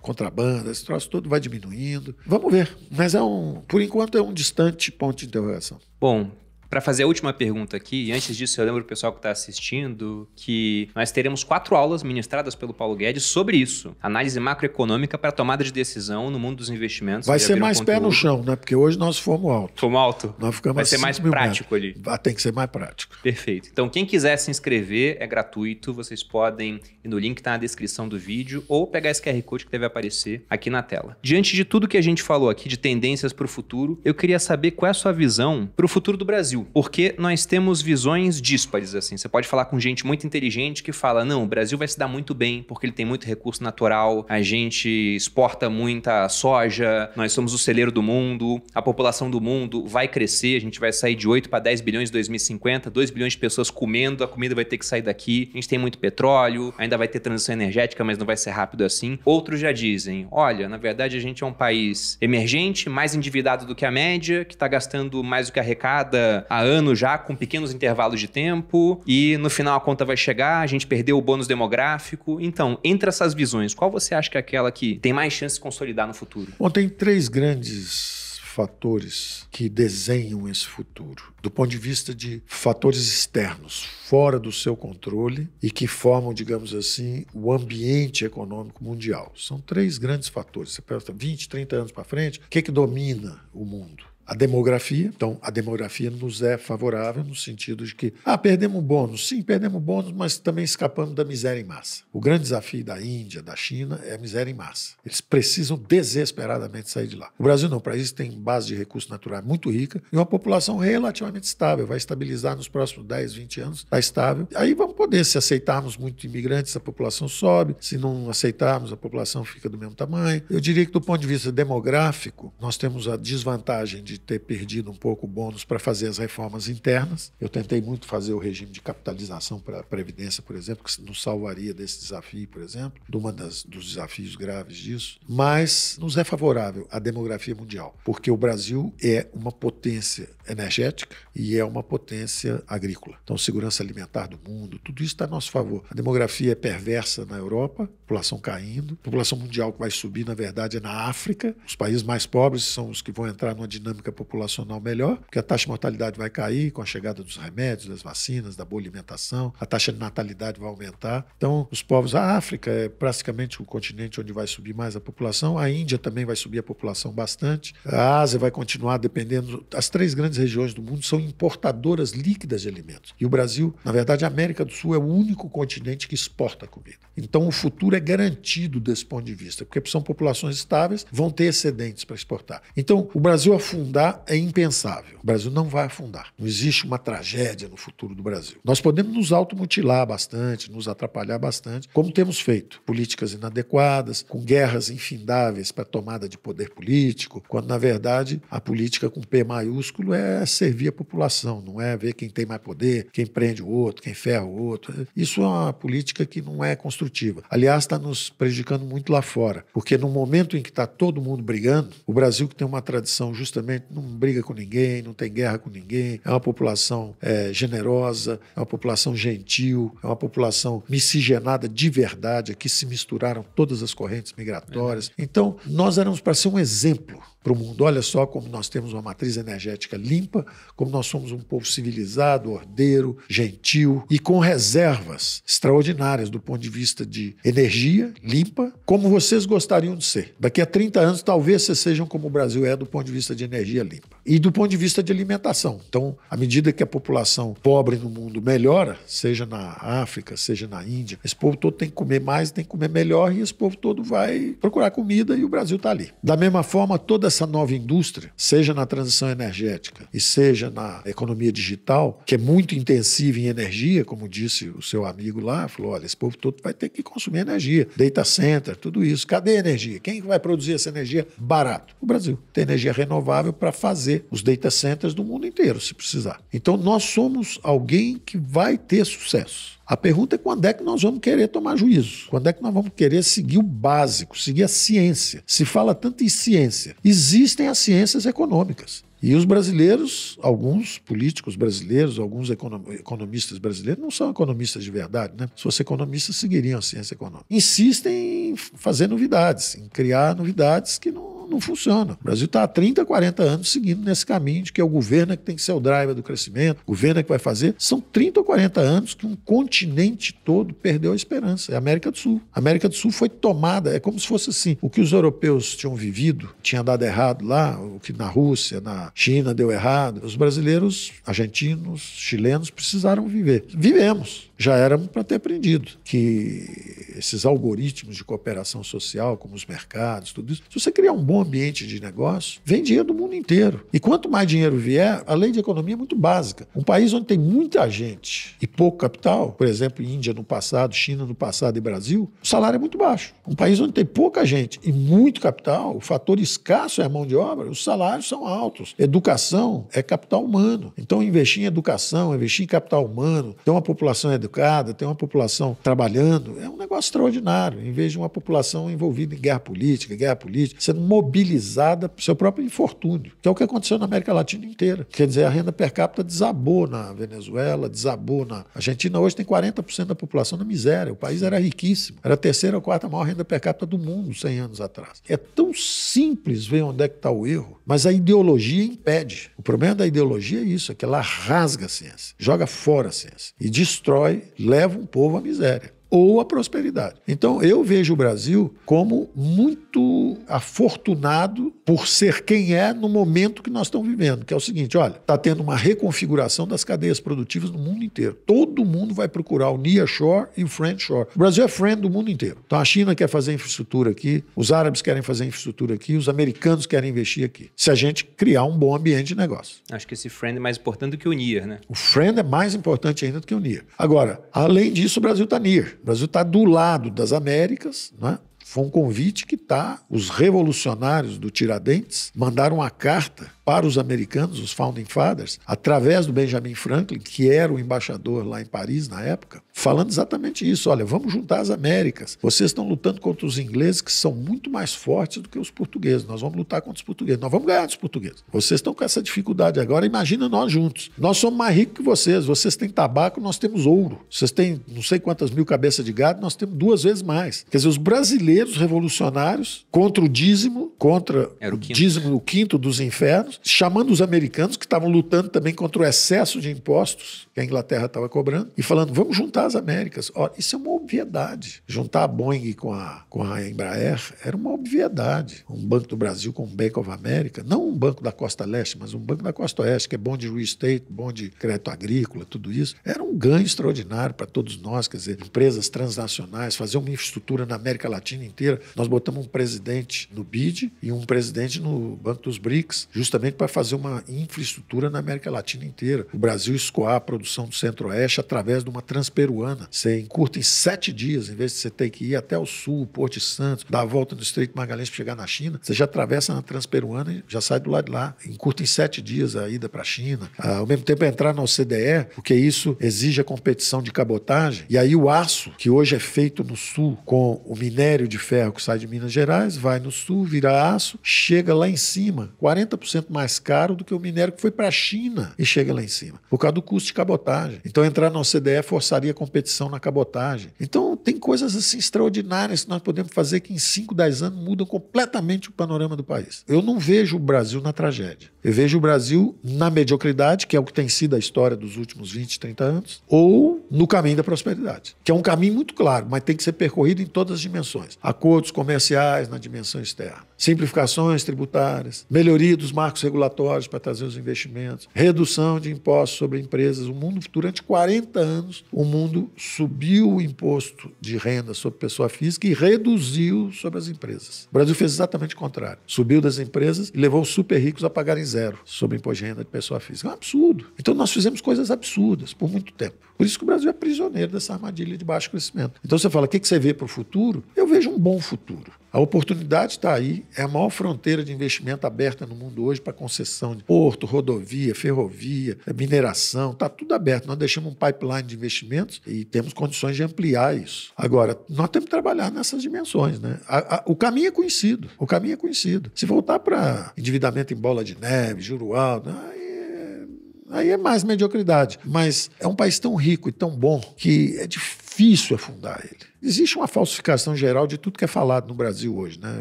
contrabando, esse troço todo vai diminuindo. Vamos ver. Mas é um, por enquanto é um distante ponto de interrogação. Bom, Para fazer a última pergunta aqui, e antes disso eu lembro o pessoal que está assistindo que nós teremos quatro aulas ministradas pelo Paulo Guedes sobre isso. Análise macroeconômica para tomada de decisão no mundo dos investimentos. Vai ser mais conteúdo. pé no chão, né? Porque hoje nós fomos alto. Fomos alto. Nós ficamos Vai ser mais prático metros. ali. Tem que ser mais prático. Perfeito. Então, quem quiser se inscrever, é gratuito. Vocês podem ir no link que está na descrição do vídeo ou pegar esse QR Code que deve aparecer aqui na tela. Diante de tudo que a gente falou aqui de tendências para o futuro, eu queria saber qual é a sua visão para o futuro do Brasil. Porque nós temos visões díspares, assim. Você pode falar com gente muito inteligente que fala: não, o Brasil vai se dar muito bem porque ele tem muito recurso natural, a gente exporta muita soja, nós somos o celeiro do mundo, a população do mundo vai crescer, a gente vai sair de 8 para 10 bilhões em 2050, 2 bilhões de pessoas comendo, a comida vai ter que sair daqui, a gente tem muito petróleo, ainda vai ter transição energética, mas não vai ser rápido assim. Outros já dizem: olha, na verdade a gente é um país emergente, mais endividado do que a média, que está gastando mais do que arrecada há anos já, com pequenos intervalos de tempo, e no final a conta vai chegar, a gente perdeu o bônus demográfico. Então, entre essas visões, qual você acha que é aquela que tem mais chance de consolidar no futuro? Bom, tem três grandes fatores que desenham esse futuro, do ponto de vista de fatores externos, fora do seu controle e que formam, digamos assim, o ambiente econômico mundial. São três grandes fatores. Você pensa 20, 30 anos para frente, o que, é que domina o mundo? A demografia. Então, a demografia nos é favorável no sentido de que, ah, perdemos bônus. Sim, perdemos bônus, mas também escapamos da miséria em massa. O grande desafio da Índia, da China, é a miséria em massa. Eles precisam desesperadamente sair de lá. O Brasil não, o país tem base de recursos naturais muito rica e uma população relativamente estável. Vai estabilizar nos próximos 10, 20 anos, está estável. Aí vamos poder, se aceitarmos muitos imigrantes, a população sobe. Se não aceitarmos, a população fica do mesmo tamanho. Eu diria que, do ponto de vista demográfico, nós temos a desvantagem de de ter perdido um pouco o bônus para fazer as reformas internas. Eu tentei muito fazer o regime de capitalização para a Previdência, por exemplo, que nos salvaria desse desafio, por exemplo, de uma das, dos desafios graves disso. Mas nos é favorável a demografia mundial, porque o Brasil é uma potência energética e é uma potência agrícola. Então, segurança alimentar do mundo, tudo isso está a nosso favor. A demografia é perversa na Europa, população caindo, população mundial que vai subir, na verdade, é na África. Os países mais pobres são os que vão entrar numa dinâmica populacional melhor, porque a taxa de mortalidade vai cair com a chegada dos remédios, das vacinas, da boa alimentação, a taxa de natalidade vai aumentar. Então, os povos, a África é praticamente o continente onde vai subir mais a população, a Índia também vai subir a população bastante, a Ásia vai continuar dependendo. As três grandes regiões do mundo são importadoras líquidas de alimentos. E o Brasil, na verdade, a América do Sul é o único continente que exporta comida. Então, o futuro é garantido desse ponto de vista, porque são populações estáveis, vão ter excedentes para exportar. Então, o Brasil afundar é impensável. O Brasil não vai afundar. Não existe uma tragédia no futuro do Brasil. Nós podemos nos automutilar bastante, nos atrapalhar bastante, como temos feito. Políticas inadequadas, com guerras infindáveis para tomada de poder político, quando, na verdade, a política com P maiúsculo é servir a população, não é ver quem tem mais poder, quem prende o outro, quem ferra o outro. Isso é uma política que não é construtiva. Aliás, está nos prejudicando muito lá fora, porque no momento em que está todo mundo brigando, o Brasil que tem uma tradição justamente não briga com ninguém, não tem guerra com ninguém, é uma população é, generosa, é uma população gentil, é uma população miscigenada de verdade, aqui se misturaram todas as correntes migratórias. Então, nós éramos para ser um exemplo para o mundo. Olha só como nós temos uma matriz energética limpa, como nós somos um povo civilizado, ordeiro, gentil e com reservas extraordinárias do ponto de vista de energia limpa, como vocês gostariam de ser. Daqui a 30 anos, talvez vocês sejam como o Brasil é do ponto de vista de energia limpa. E do ponto de vista de alimentação. Então, à medida que a população pobre no mundo melhora, seja na África, seja na Índia, esse povo todo tem que comer mais, tem que comer melhor e esse povo todo vai procurar comida e o Brasil está ali. Da mesma forma, toda essa nova indústria, seja na transição energética e seja na economia digital, que é muito intensiva em energia, como disse o seu amigo lá, falou: olha, esse povo todo vai ter que consumir energia, data center, tudo isso. Cadê a energia? Quem vai produzir essa energia barato? O Brasil. Tem energia renovável para fazer os data centers do mundo inteiro, se precisar. Então, nós somos alguém que vai ter sucesso. A pergunta é quando é que nós vamos querer tomar juízo? Quando é que nós vamos querer seguir o básico, seguir a ciência? Se fala tanto em ciência. Existem as ciências econômicas. E os brasileiros, alguns políticos brasileiros, alguns economistas brasileiros, não são economistas de verdade, né? Se fossem economistas, seguiriam a ciência econômica. Insistem em fazer novidades, em criar novidades que não não, funciona. O Brasil está há 30, 40 anos seguindo nesse caminho de que é o governo é que tem que ser o driver do crescimento, o governo é que vai fazer. São 30 ou 40 anos que um continente todo perdeu a esperança. É a América do Sul. A América do Sul foi tomada, é como se fosse assim: o que os europeus tinham vivido tinha dado errado lá, o que na Rússia, na China deu errado. Os brasileiros, argentinos, chilenos precisaram viver. Vivemos já éramos para ter aprendido que esses algoritmos de cooperação social, como os mercados, tudo isso, se você criar um bom ambiente de negócio, vem dinheiro do mundo inteiro. E quanto mais dinheiro vier, a lei de economia é muito básica. Um país onde tem muita gente e pouco capital, por exemplo, Índia no passado, China no passado e Brasil, o salário é muito baixo. Um país onde tem pouca gente e muito capital, o fator escasso é a mão de obra, os salários são altos. Educação é capital humano. Então, investir em educação, investir em capital humano, ter uma população educada, tem uma população trabalhando, é um negócio extraordinário. Em vez de uma população envolvida em guerra política, guerra política, sendo mobilizada para o seu próprio infortúnio, que é o que aconteceu na América Latina inteira. Quer dizer, a renda per capita desabou na Venezuela, desabou na Argentina. Hoje tem 40% da população na miséria. O país era riquíssimo. Era a terceira ou quarta maior renda per capita do mundo 100 anos atrás. É tão simples ver onde é que está o erro, mas a ideologia impede. O problema da ideologia é isso, é que ela rasga a ciência, joga fora a ciência e destrói leva um povo à miséria ou a prosperidade. Então, eu vejo o Brasil como muito afortunado por ser quem é no momento que nós estamos vivendo, que é o seguinte, olha, está tendo uma reconfiguração das cadeias produtivas no mundo inteiro. Todo mundo vai procurar o nearshore e o friendshore. O Brasil é friend do mundo inteiro. Então, a China quer fazer infraestrutura aqui, os árabes querem fazer infraestrutura aqui, os americanos querem investir aqui. Se a gente criar um bom ambiente de negócio. Acho que esse friend é mais importante do que o near, né? O friend é mais importante ainda do que o near. Agora, além disso, o Brasil está near. O Brasil está do lado das Américas, né? Foi um convite que está. Os revolucionários do Tiradentes mandaram uma carta para os americanos, os Founding Fathers, através do Benjamin Franklin, que era o embaixador lá em Paris na época, falando exatamente isso. Olha, vamos juntar as Américas. Vocês estão lutando contra os ingleses, que são muito mais fortes do que os portugueses. Nós vamos lutar contra os portugueses. Nós vamos ganhar dos portugueses. Vocês estão com essa dificuldade agora. Imagina nós juntos. Nós somos mais ricos que vocês. Vocês têm tabaco, nós temos ouro. Vocês têm não sei quantas mil cabeças de gado, nós temos duas vezes mais. Quer dizer, os brasileiros revolucionários contra o dízimo, contra o, o dízimo, o quinto dos infernos, chamando os americanos que estavam lutando também contra o excesso de impostos que a Inglaterra estava cobrando e falando: vamos juntar as Américas. Ó, isso é uma obviedade. Juntar a Boeing com a, com a Embraer era uma obviedade. Um Banco do Brasil com o Bank of America, não um banco da costa leste, mas um banco da costa oeste, que é bom de real estate, bom de crédito agrícola, tudo isso. Era um ganho extraordinário para todos nós, quer dizer, empresas transnacionais, fazer uma infraestrutura na América Latina inteira. Nós botamos um presidente no BID e um presidente no Banco dos BRICS, justamente justamente para fazer uma infraestrutura na América Latina inteira. O Brasil escoar a produção do Centro-Oeste através de uma transperuana. Você encurta em sete dias, em vez de você ter que ir até o sul, Porto Santos, dar a volta no Estreito Magalhães para chegar na China, você já atravessa na transperuana e já sai do lado de lá. Encurta em sete dias a ida para a China. Ah, ao mesmo tempo, entrar na OCDE, porque isso exige a competição de cabotagem. E aí o aço, que hoje é feito no sul com o minério de ferro que sai de Minas Gerais, vai no sul, vira aço, chega lá em cima, 40% mais caro do que o minério que foi para a China e chega lá em cima, por causa do custo de cabotagem. Então, entrar na OCDE forçaria competição na cabotagem. Então, tem coisas assim extraordinárias que nós podemos fazer que em 5, 10 anos mudam completamente o panorama do país. Eu não vejo o Brasil na tragédia. Eu vejo o Brasil na mediocridade, que é o que tem sido a história dos últimos 20, 30 anos, ou no caminho da prosperidade, que é um caminho muito claro, mas tem que ser percorrido em todas as dimensões. Acordos comerciais na dimensão externa, simplificações tributárias, melhoria dos marcos regulatórios para trazer os investimentos, redução de impostos sobre empresas. O mundo, durante 40 anos, o mundo subiu o imposto de renda sobre pessoa física e reduziu sobre as empresas. O Brasil fez exatamente o contrário. Subiu das empresas e levou os super ricos a pagarem zero sobre imposto de renda de pessoa física. É um absurdo. Então nós fizemos coisas absurdas por muito tempo. Por isso que o Brasil é prisioneiro dessa armadilha de baixo crescimento. Então você fala, o que você vê para o futuro? Eu vejo um bom futuro. A oportunidade está aí, é a maior fronteira de investimento aberta no mundo hoje para concessão de porto, rodovia, ferrovia, mineração, está tudo aberto. Nós deixamos um pipeline de investimentos e temos condições de ampliar isso. Agora, nós temos que trabalhar nessas dimensões. Né? A, a, o caminho é conhecido, o caminho é conhecido. Se voltar para endividamento em bola de neve, juro alto, aí é, aí é mais mediocridade. Mas é um país tão rico e tão bom que é difícil afundar ele. Existe uma falsificação geral de tudo que é falado no Brasil hoje. Né?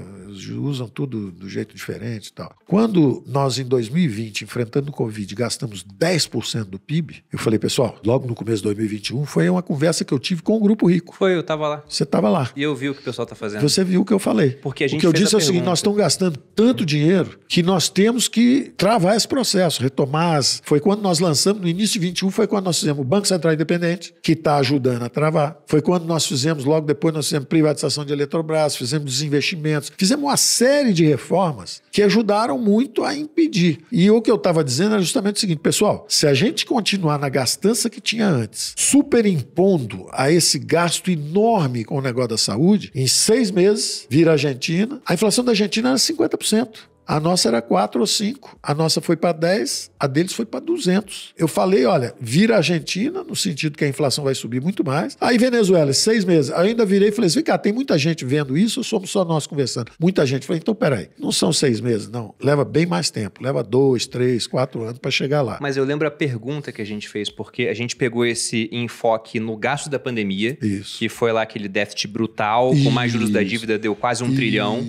gráficos, usam tudo do jeito diferente e tal. Quando nós, em 2020, enfrentando o Covid, gastamos 10% do PIB, eu falei, pessoal, logo no começo de 2021, foi uma conversa que eu tive com o Grupo Rico. Foi, eu tava lá. Você estava lá. E eu vi o que o pessoal tá fazendo. Você viu o que eu falei. Porque a gente o que eu disse é o seguinte: nós estamos gastando tanto dinheiro que nós temos que travar esse processo, retomar. as- Foi quando nós lançamos, no início de 21, foi quando nós fizemos o Banco Central Independente, que está ajudando a travar. Foi quando nós fizemos, logo depois, nós fizemos privatização de Eletrobras, fizemos desinvestimentos, fizemos uma série de reformas que ajudaram muito a impedir. E o que eu estava dizendo era justamente o seguinte, pessoal: se a gente continuar na gastança que tinha antes, superimpondo a esse gasto enorme com o negócio da saúde, em seis meses vira Argentina. A inflação da Argentina era 50%. A nossa era 4 ou 5. A nossa foi para 10, a deles foi para 200. Eu falei, olha, vira Argentina, no sentido que a inflação vai subir muito mais. Aí Venezuela, seis meses. Aí eu ainda virei e falei assim, vem cá, tem muita gente vendo isso ou somos só nós conversando? Muita gente. Falei, então peraí, não são seis meses, não. Leva bem mais tempo. Leva dois, três, quatro anos para chegar lá. Mas eu lembro a pergunta que a gente fez, porque a gente pegou esse enfoque no gasto da pandemia, Isso. que foi lá aquele déficit brutal, com mais juros da Isso. dívida, deu quase um trilhão.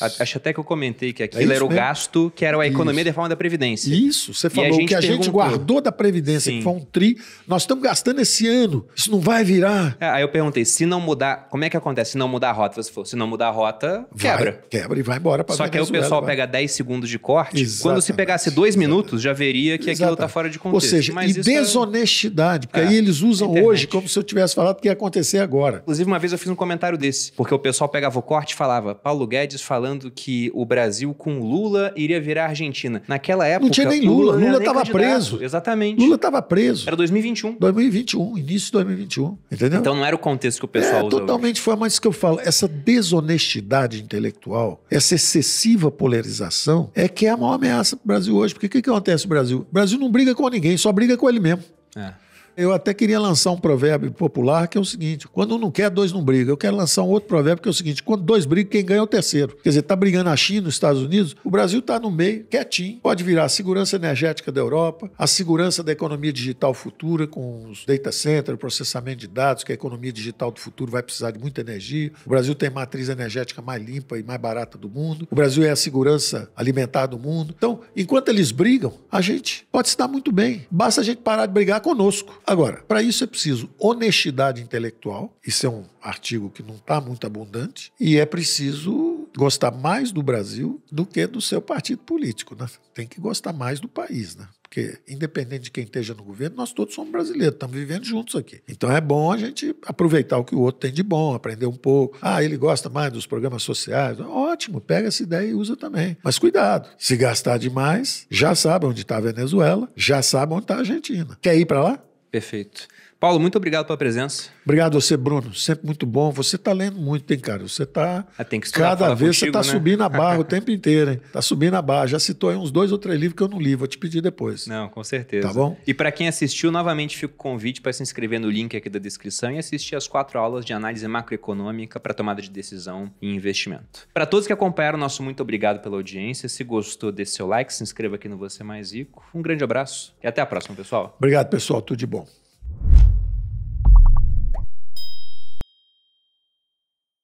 A- Acho até que eu comentei que aquilo É era o mesmo. gasto, que era a economia Isso. da reforma da Previdência. Isso, você falou que a gente guardou da Previdência, Sim. que foi um tri, nós estamos gastando esse ano. Isso não vai virar. É, Aí eu perguntei, se não mudar, como é que acontece se não mudar a rota? Você falou, se não mudar a rota, Vai, quebra. quebra e vai embora para Só que aí o pessoal pega 10 segundos de corte. Quando se Exatamente. pegasse dois minutos, já veria que aquilo está Exatamente. fora de Ou contexto. seja, Mas e é- desonestidade, porque É, aí eles usam hoje como se eu tivesse falado que ia acontecer agora. Inclusive, uma vez eu fiz um comentário desse, porque o pessoal pegava o corte e falava Paulo Guedes falando que o Brasil com Lula iria virar Argentina. Naquela época. tinha nem Lula, não Lula nem tava candidato. preso. Exatamente. Lula estava preso. Era 2021. 2021, início de 2021, entendeu? Então não era o contexto que o é pessoal hoje. totalmente foi mais isso que eu falo. Essa desonestidade intelectual, essa excessiva polarização é que é a maior ameaça para o Brasil hoje. Porque o que, que acontece no Brasil? O Brasil não briga com ninguém, só briga com ele mesmo. É. Eu até queria lançar um provérbio popular que é o seguinte: quando um não quer, dois não brigam. Eu quero lançar um outro provérbio que é o seguinte: quando dois brigam, quem ganha é o terceiro. Quer dizer, tá brigando a China, os Estados Unidos, o Brasil tá no meio, quietinho. Pode virar a segurança energética da Europa, a segurança da economia digital futura, com os data centers, o processamento de dados, que a economia digital do futuro vai precisar de muita energia. O Brasil tem a matriz energética mais limpa e mais barata do mundo. O Brasil é a segurança alimentar do mundo. Então, enquanto eles brigam, a gente pode se dar muito bem. Basta a gente parar de brigar conosco. Agora, para isso é preciso honestidade intelectual. Isso é um artigo que não está muito abundante. E é preciso gostar mais do Brasil do que do seu partido político. Né? Tem que gostar mais do país. Né? Porque, independente de quem esteja no governo, nós todos somos brasileiros, estamos vivendo juntos aqui. Então é bom a gente aproveitar o que o outro tem de bom, aprender um pouco. Ah, ele gosta mais dos programas sociais. Ótimo, pega essa ideia e usa também. Mas cuidado, se gastar demais, já sabe onde está a Venezuela, já sabe onde está a Argentina. Quer ir para lá? Perfeito. Paulo, muito obrigado pela presença. Obrigado a você, Bruno. Sempre muito bom. Você está lendo muito, hein, cara? Você está. Ah, estudar, Cada vez contigo, você está né? subindo a barra o tempo inteiro, hein? Está subindo a barra. Já citou aí uns dois ou três livros que eu não li. Vou te pedir depois. Não, com certeza. Tá bom? E para quem assistiu, novamente fica o convite para se inscrever no link aqui da descrição e assistir as quatro aulas de análise macroeconômica para tomada de decisão e investimento. Para todos que acompanharam, nosso muito obrigado pela audiência. Se gostou, dê seu like, se inscreva aqui no Você Mais Rico. Um grande abraço e até a próxima, pessoal. Obrigado, pessoal. Tudo de bom.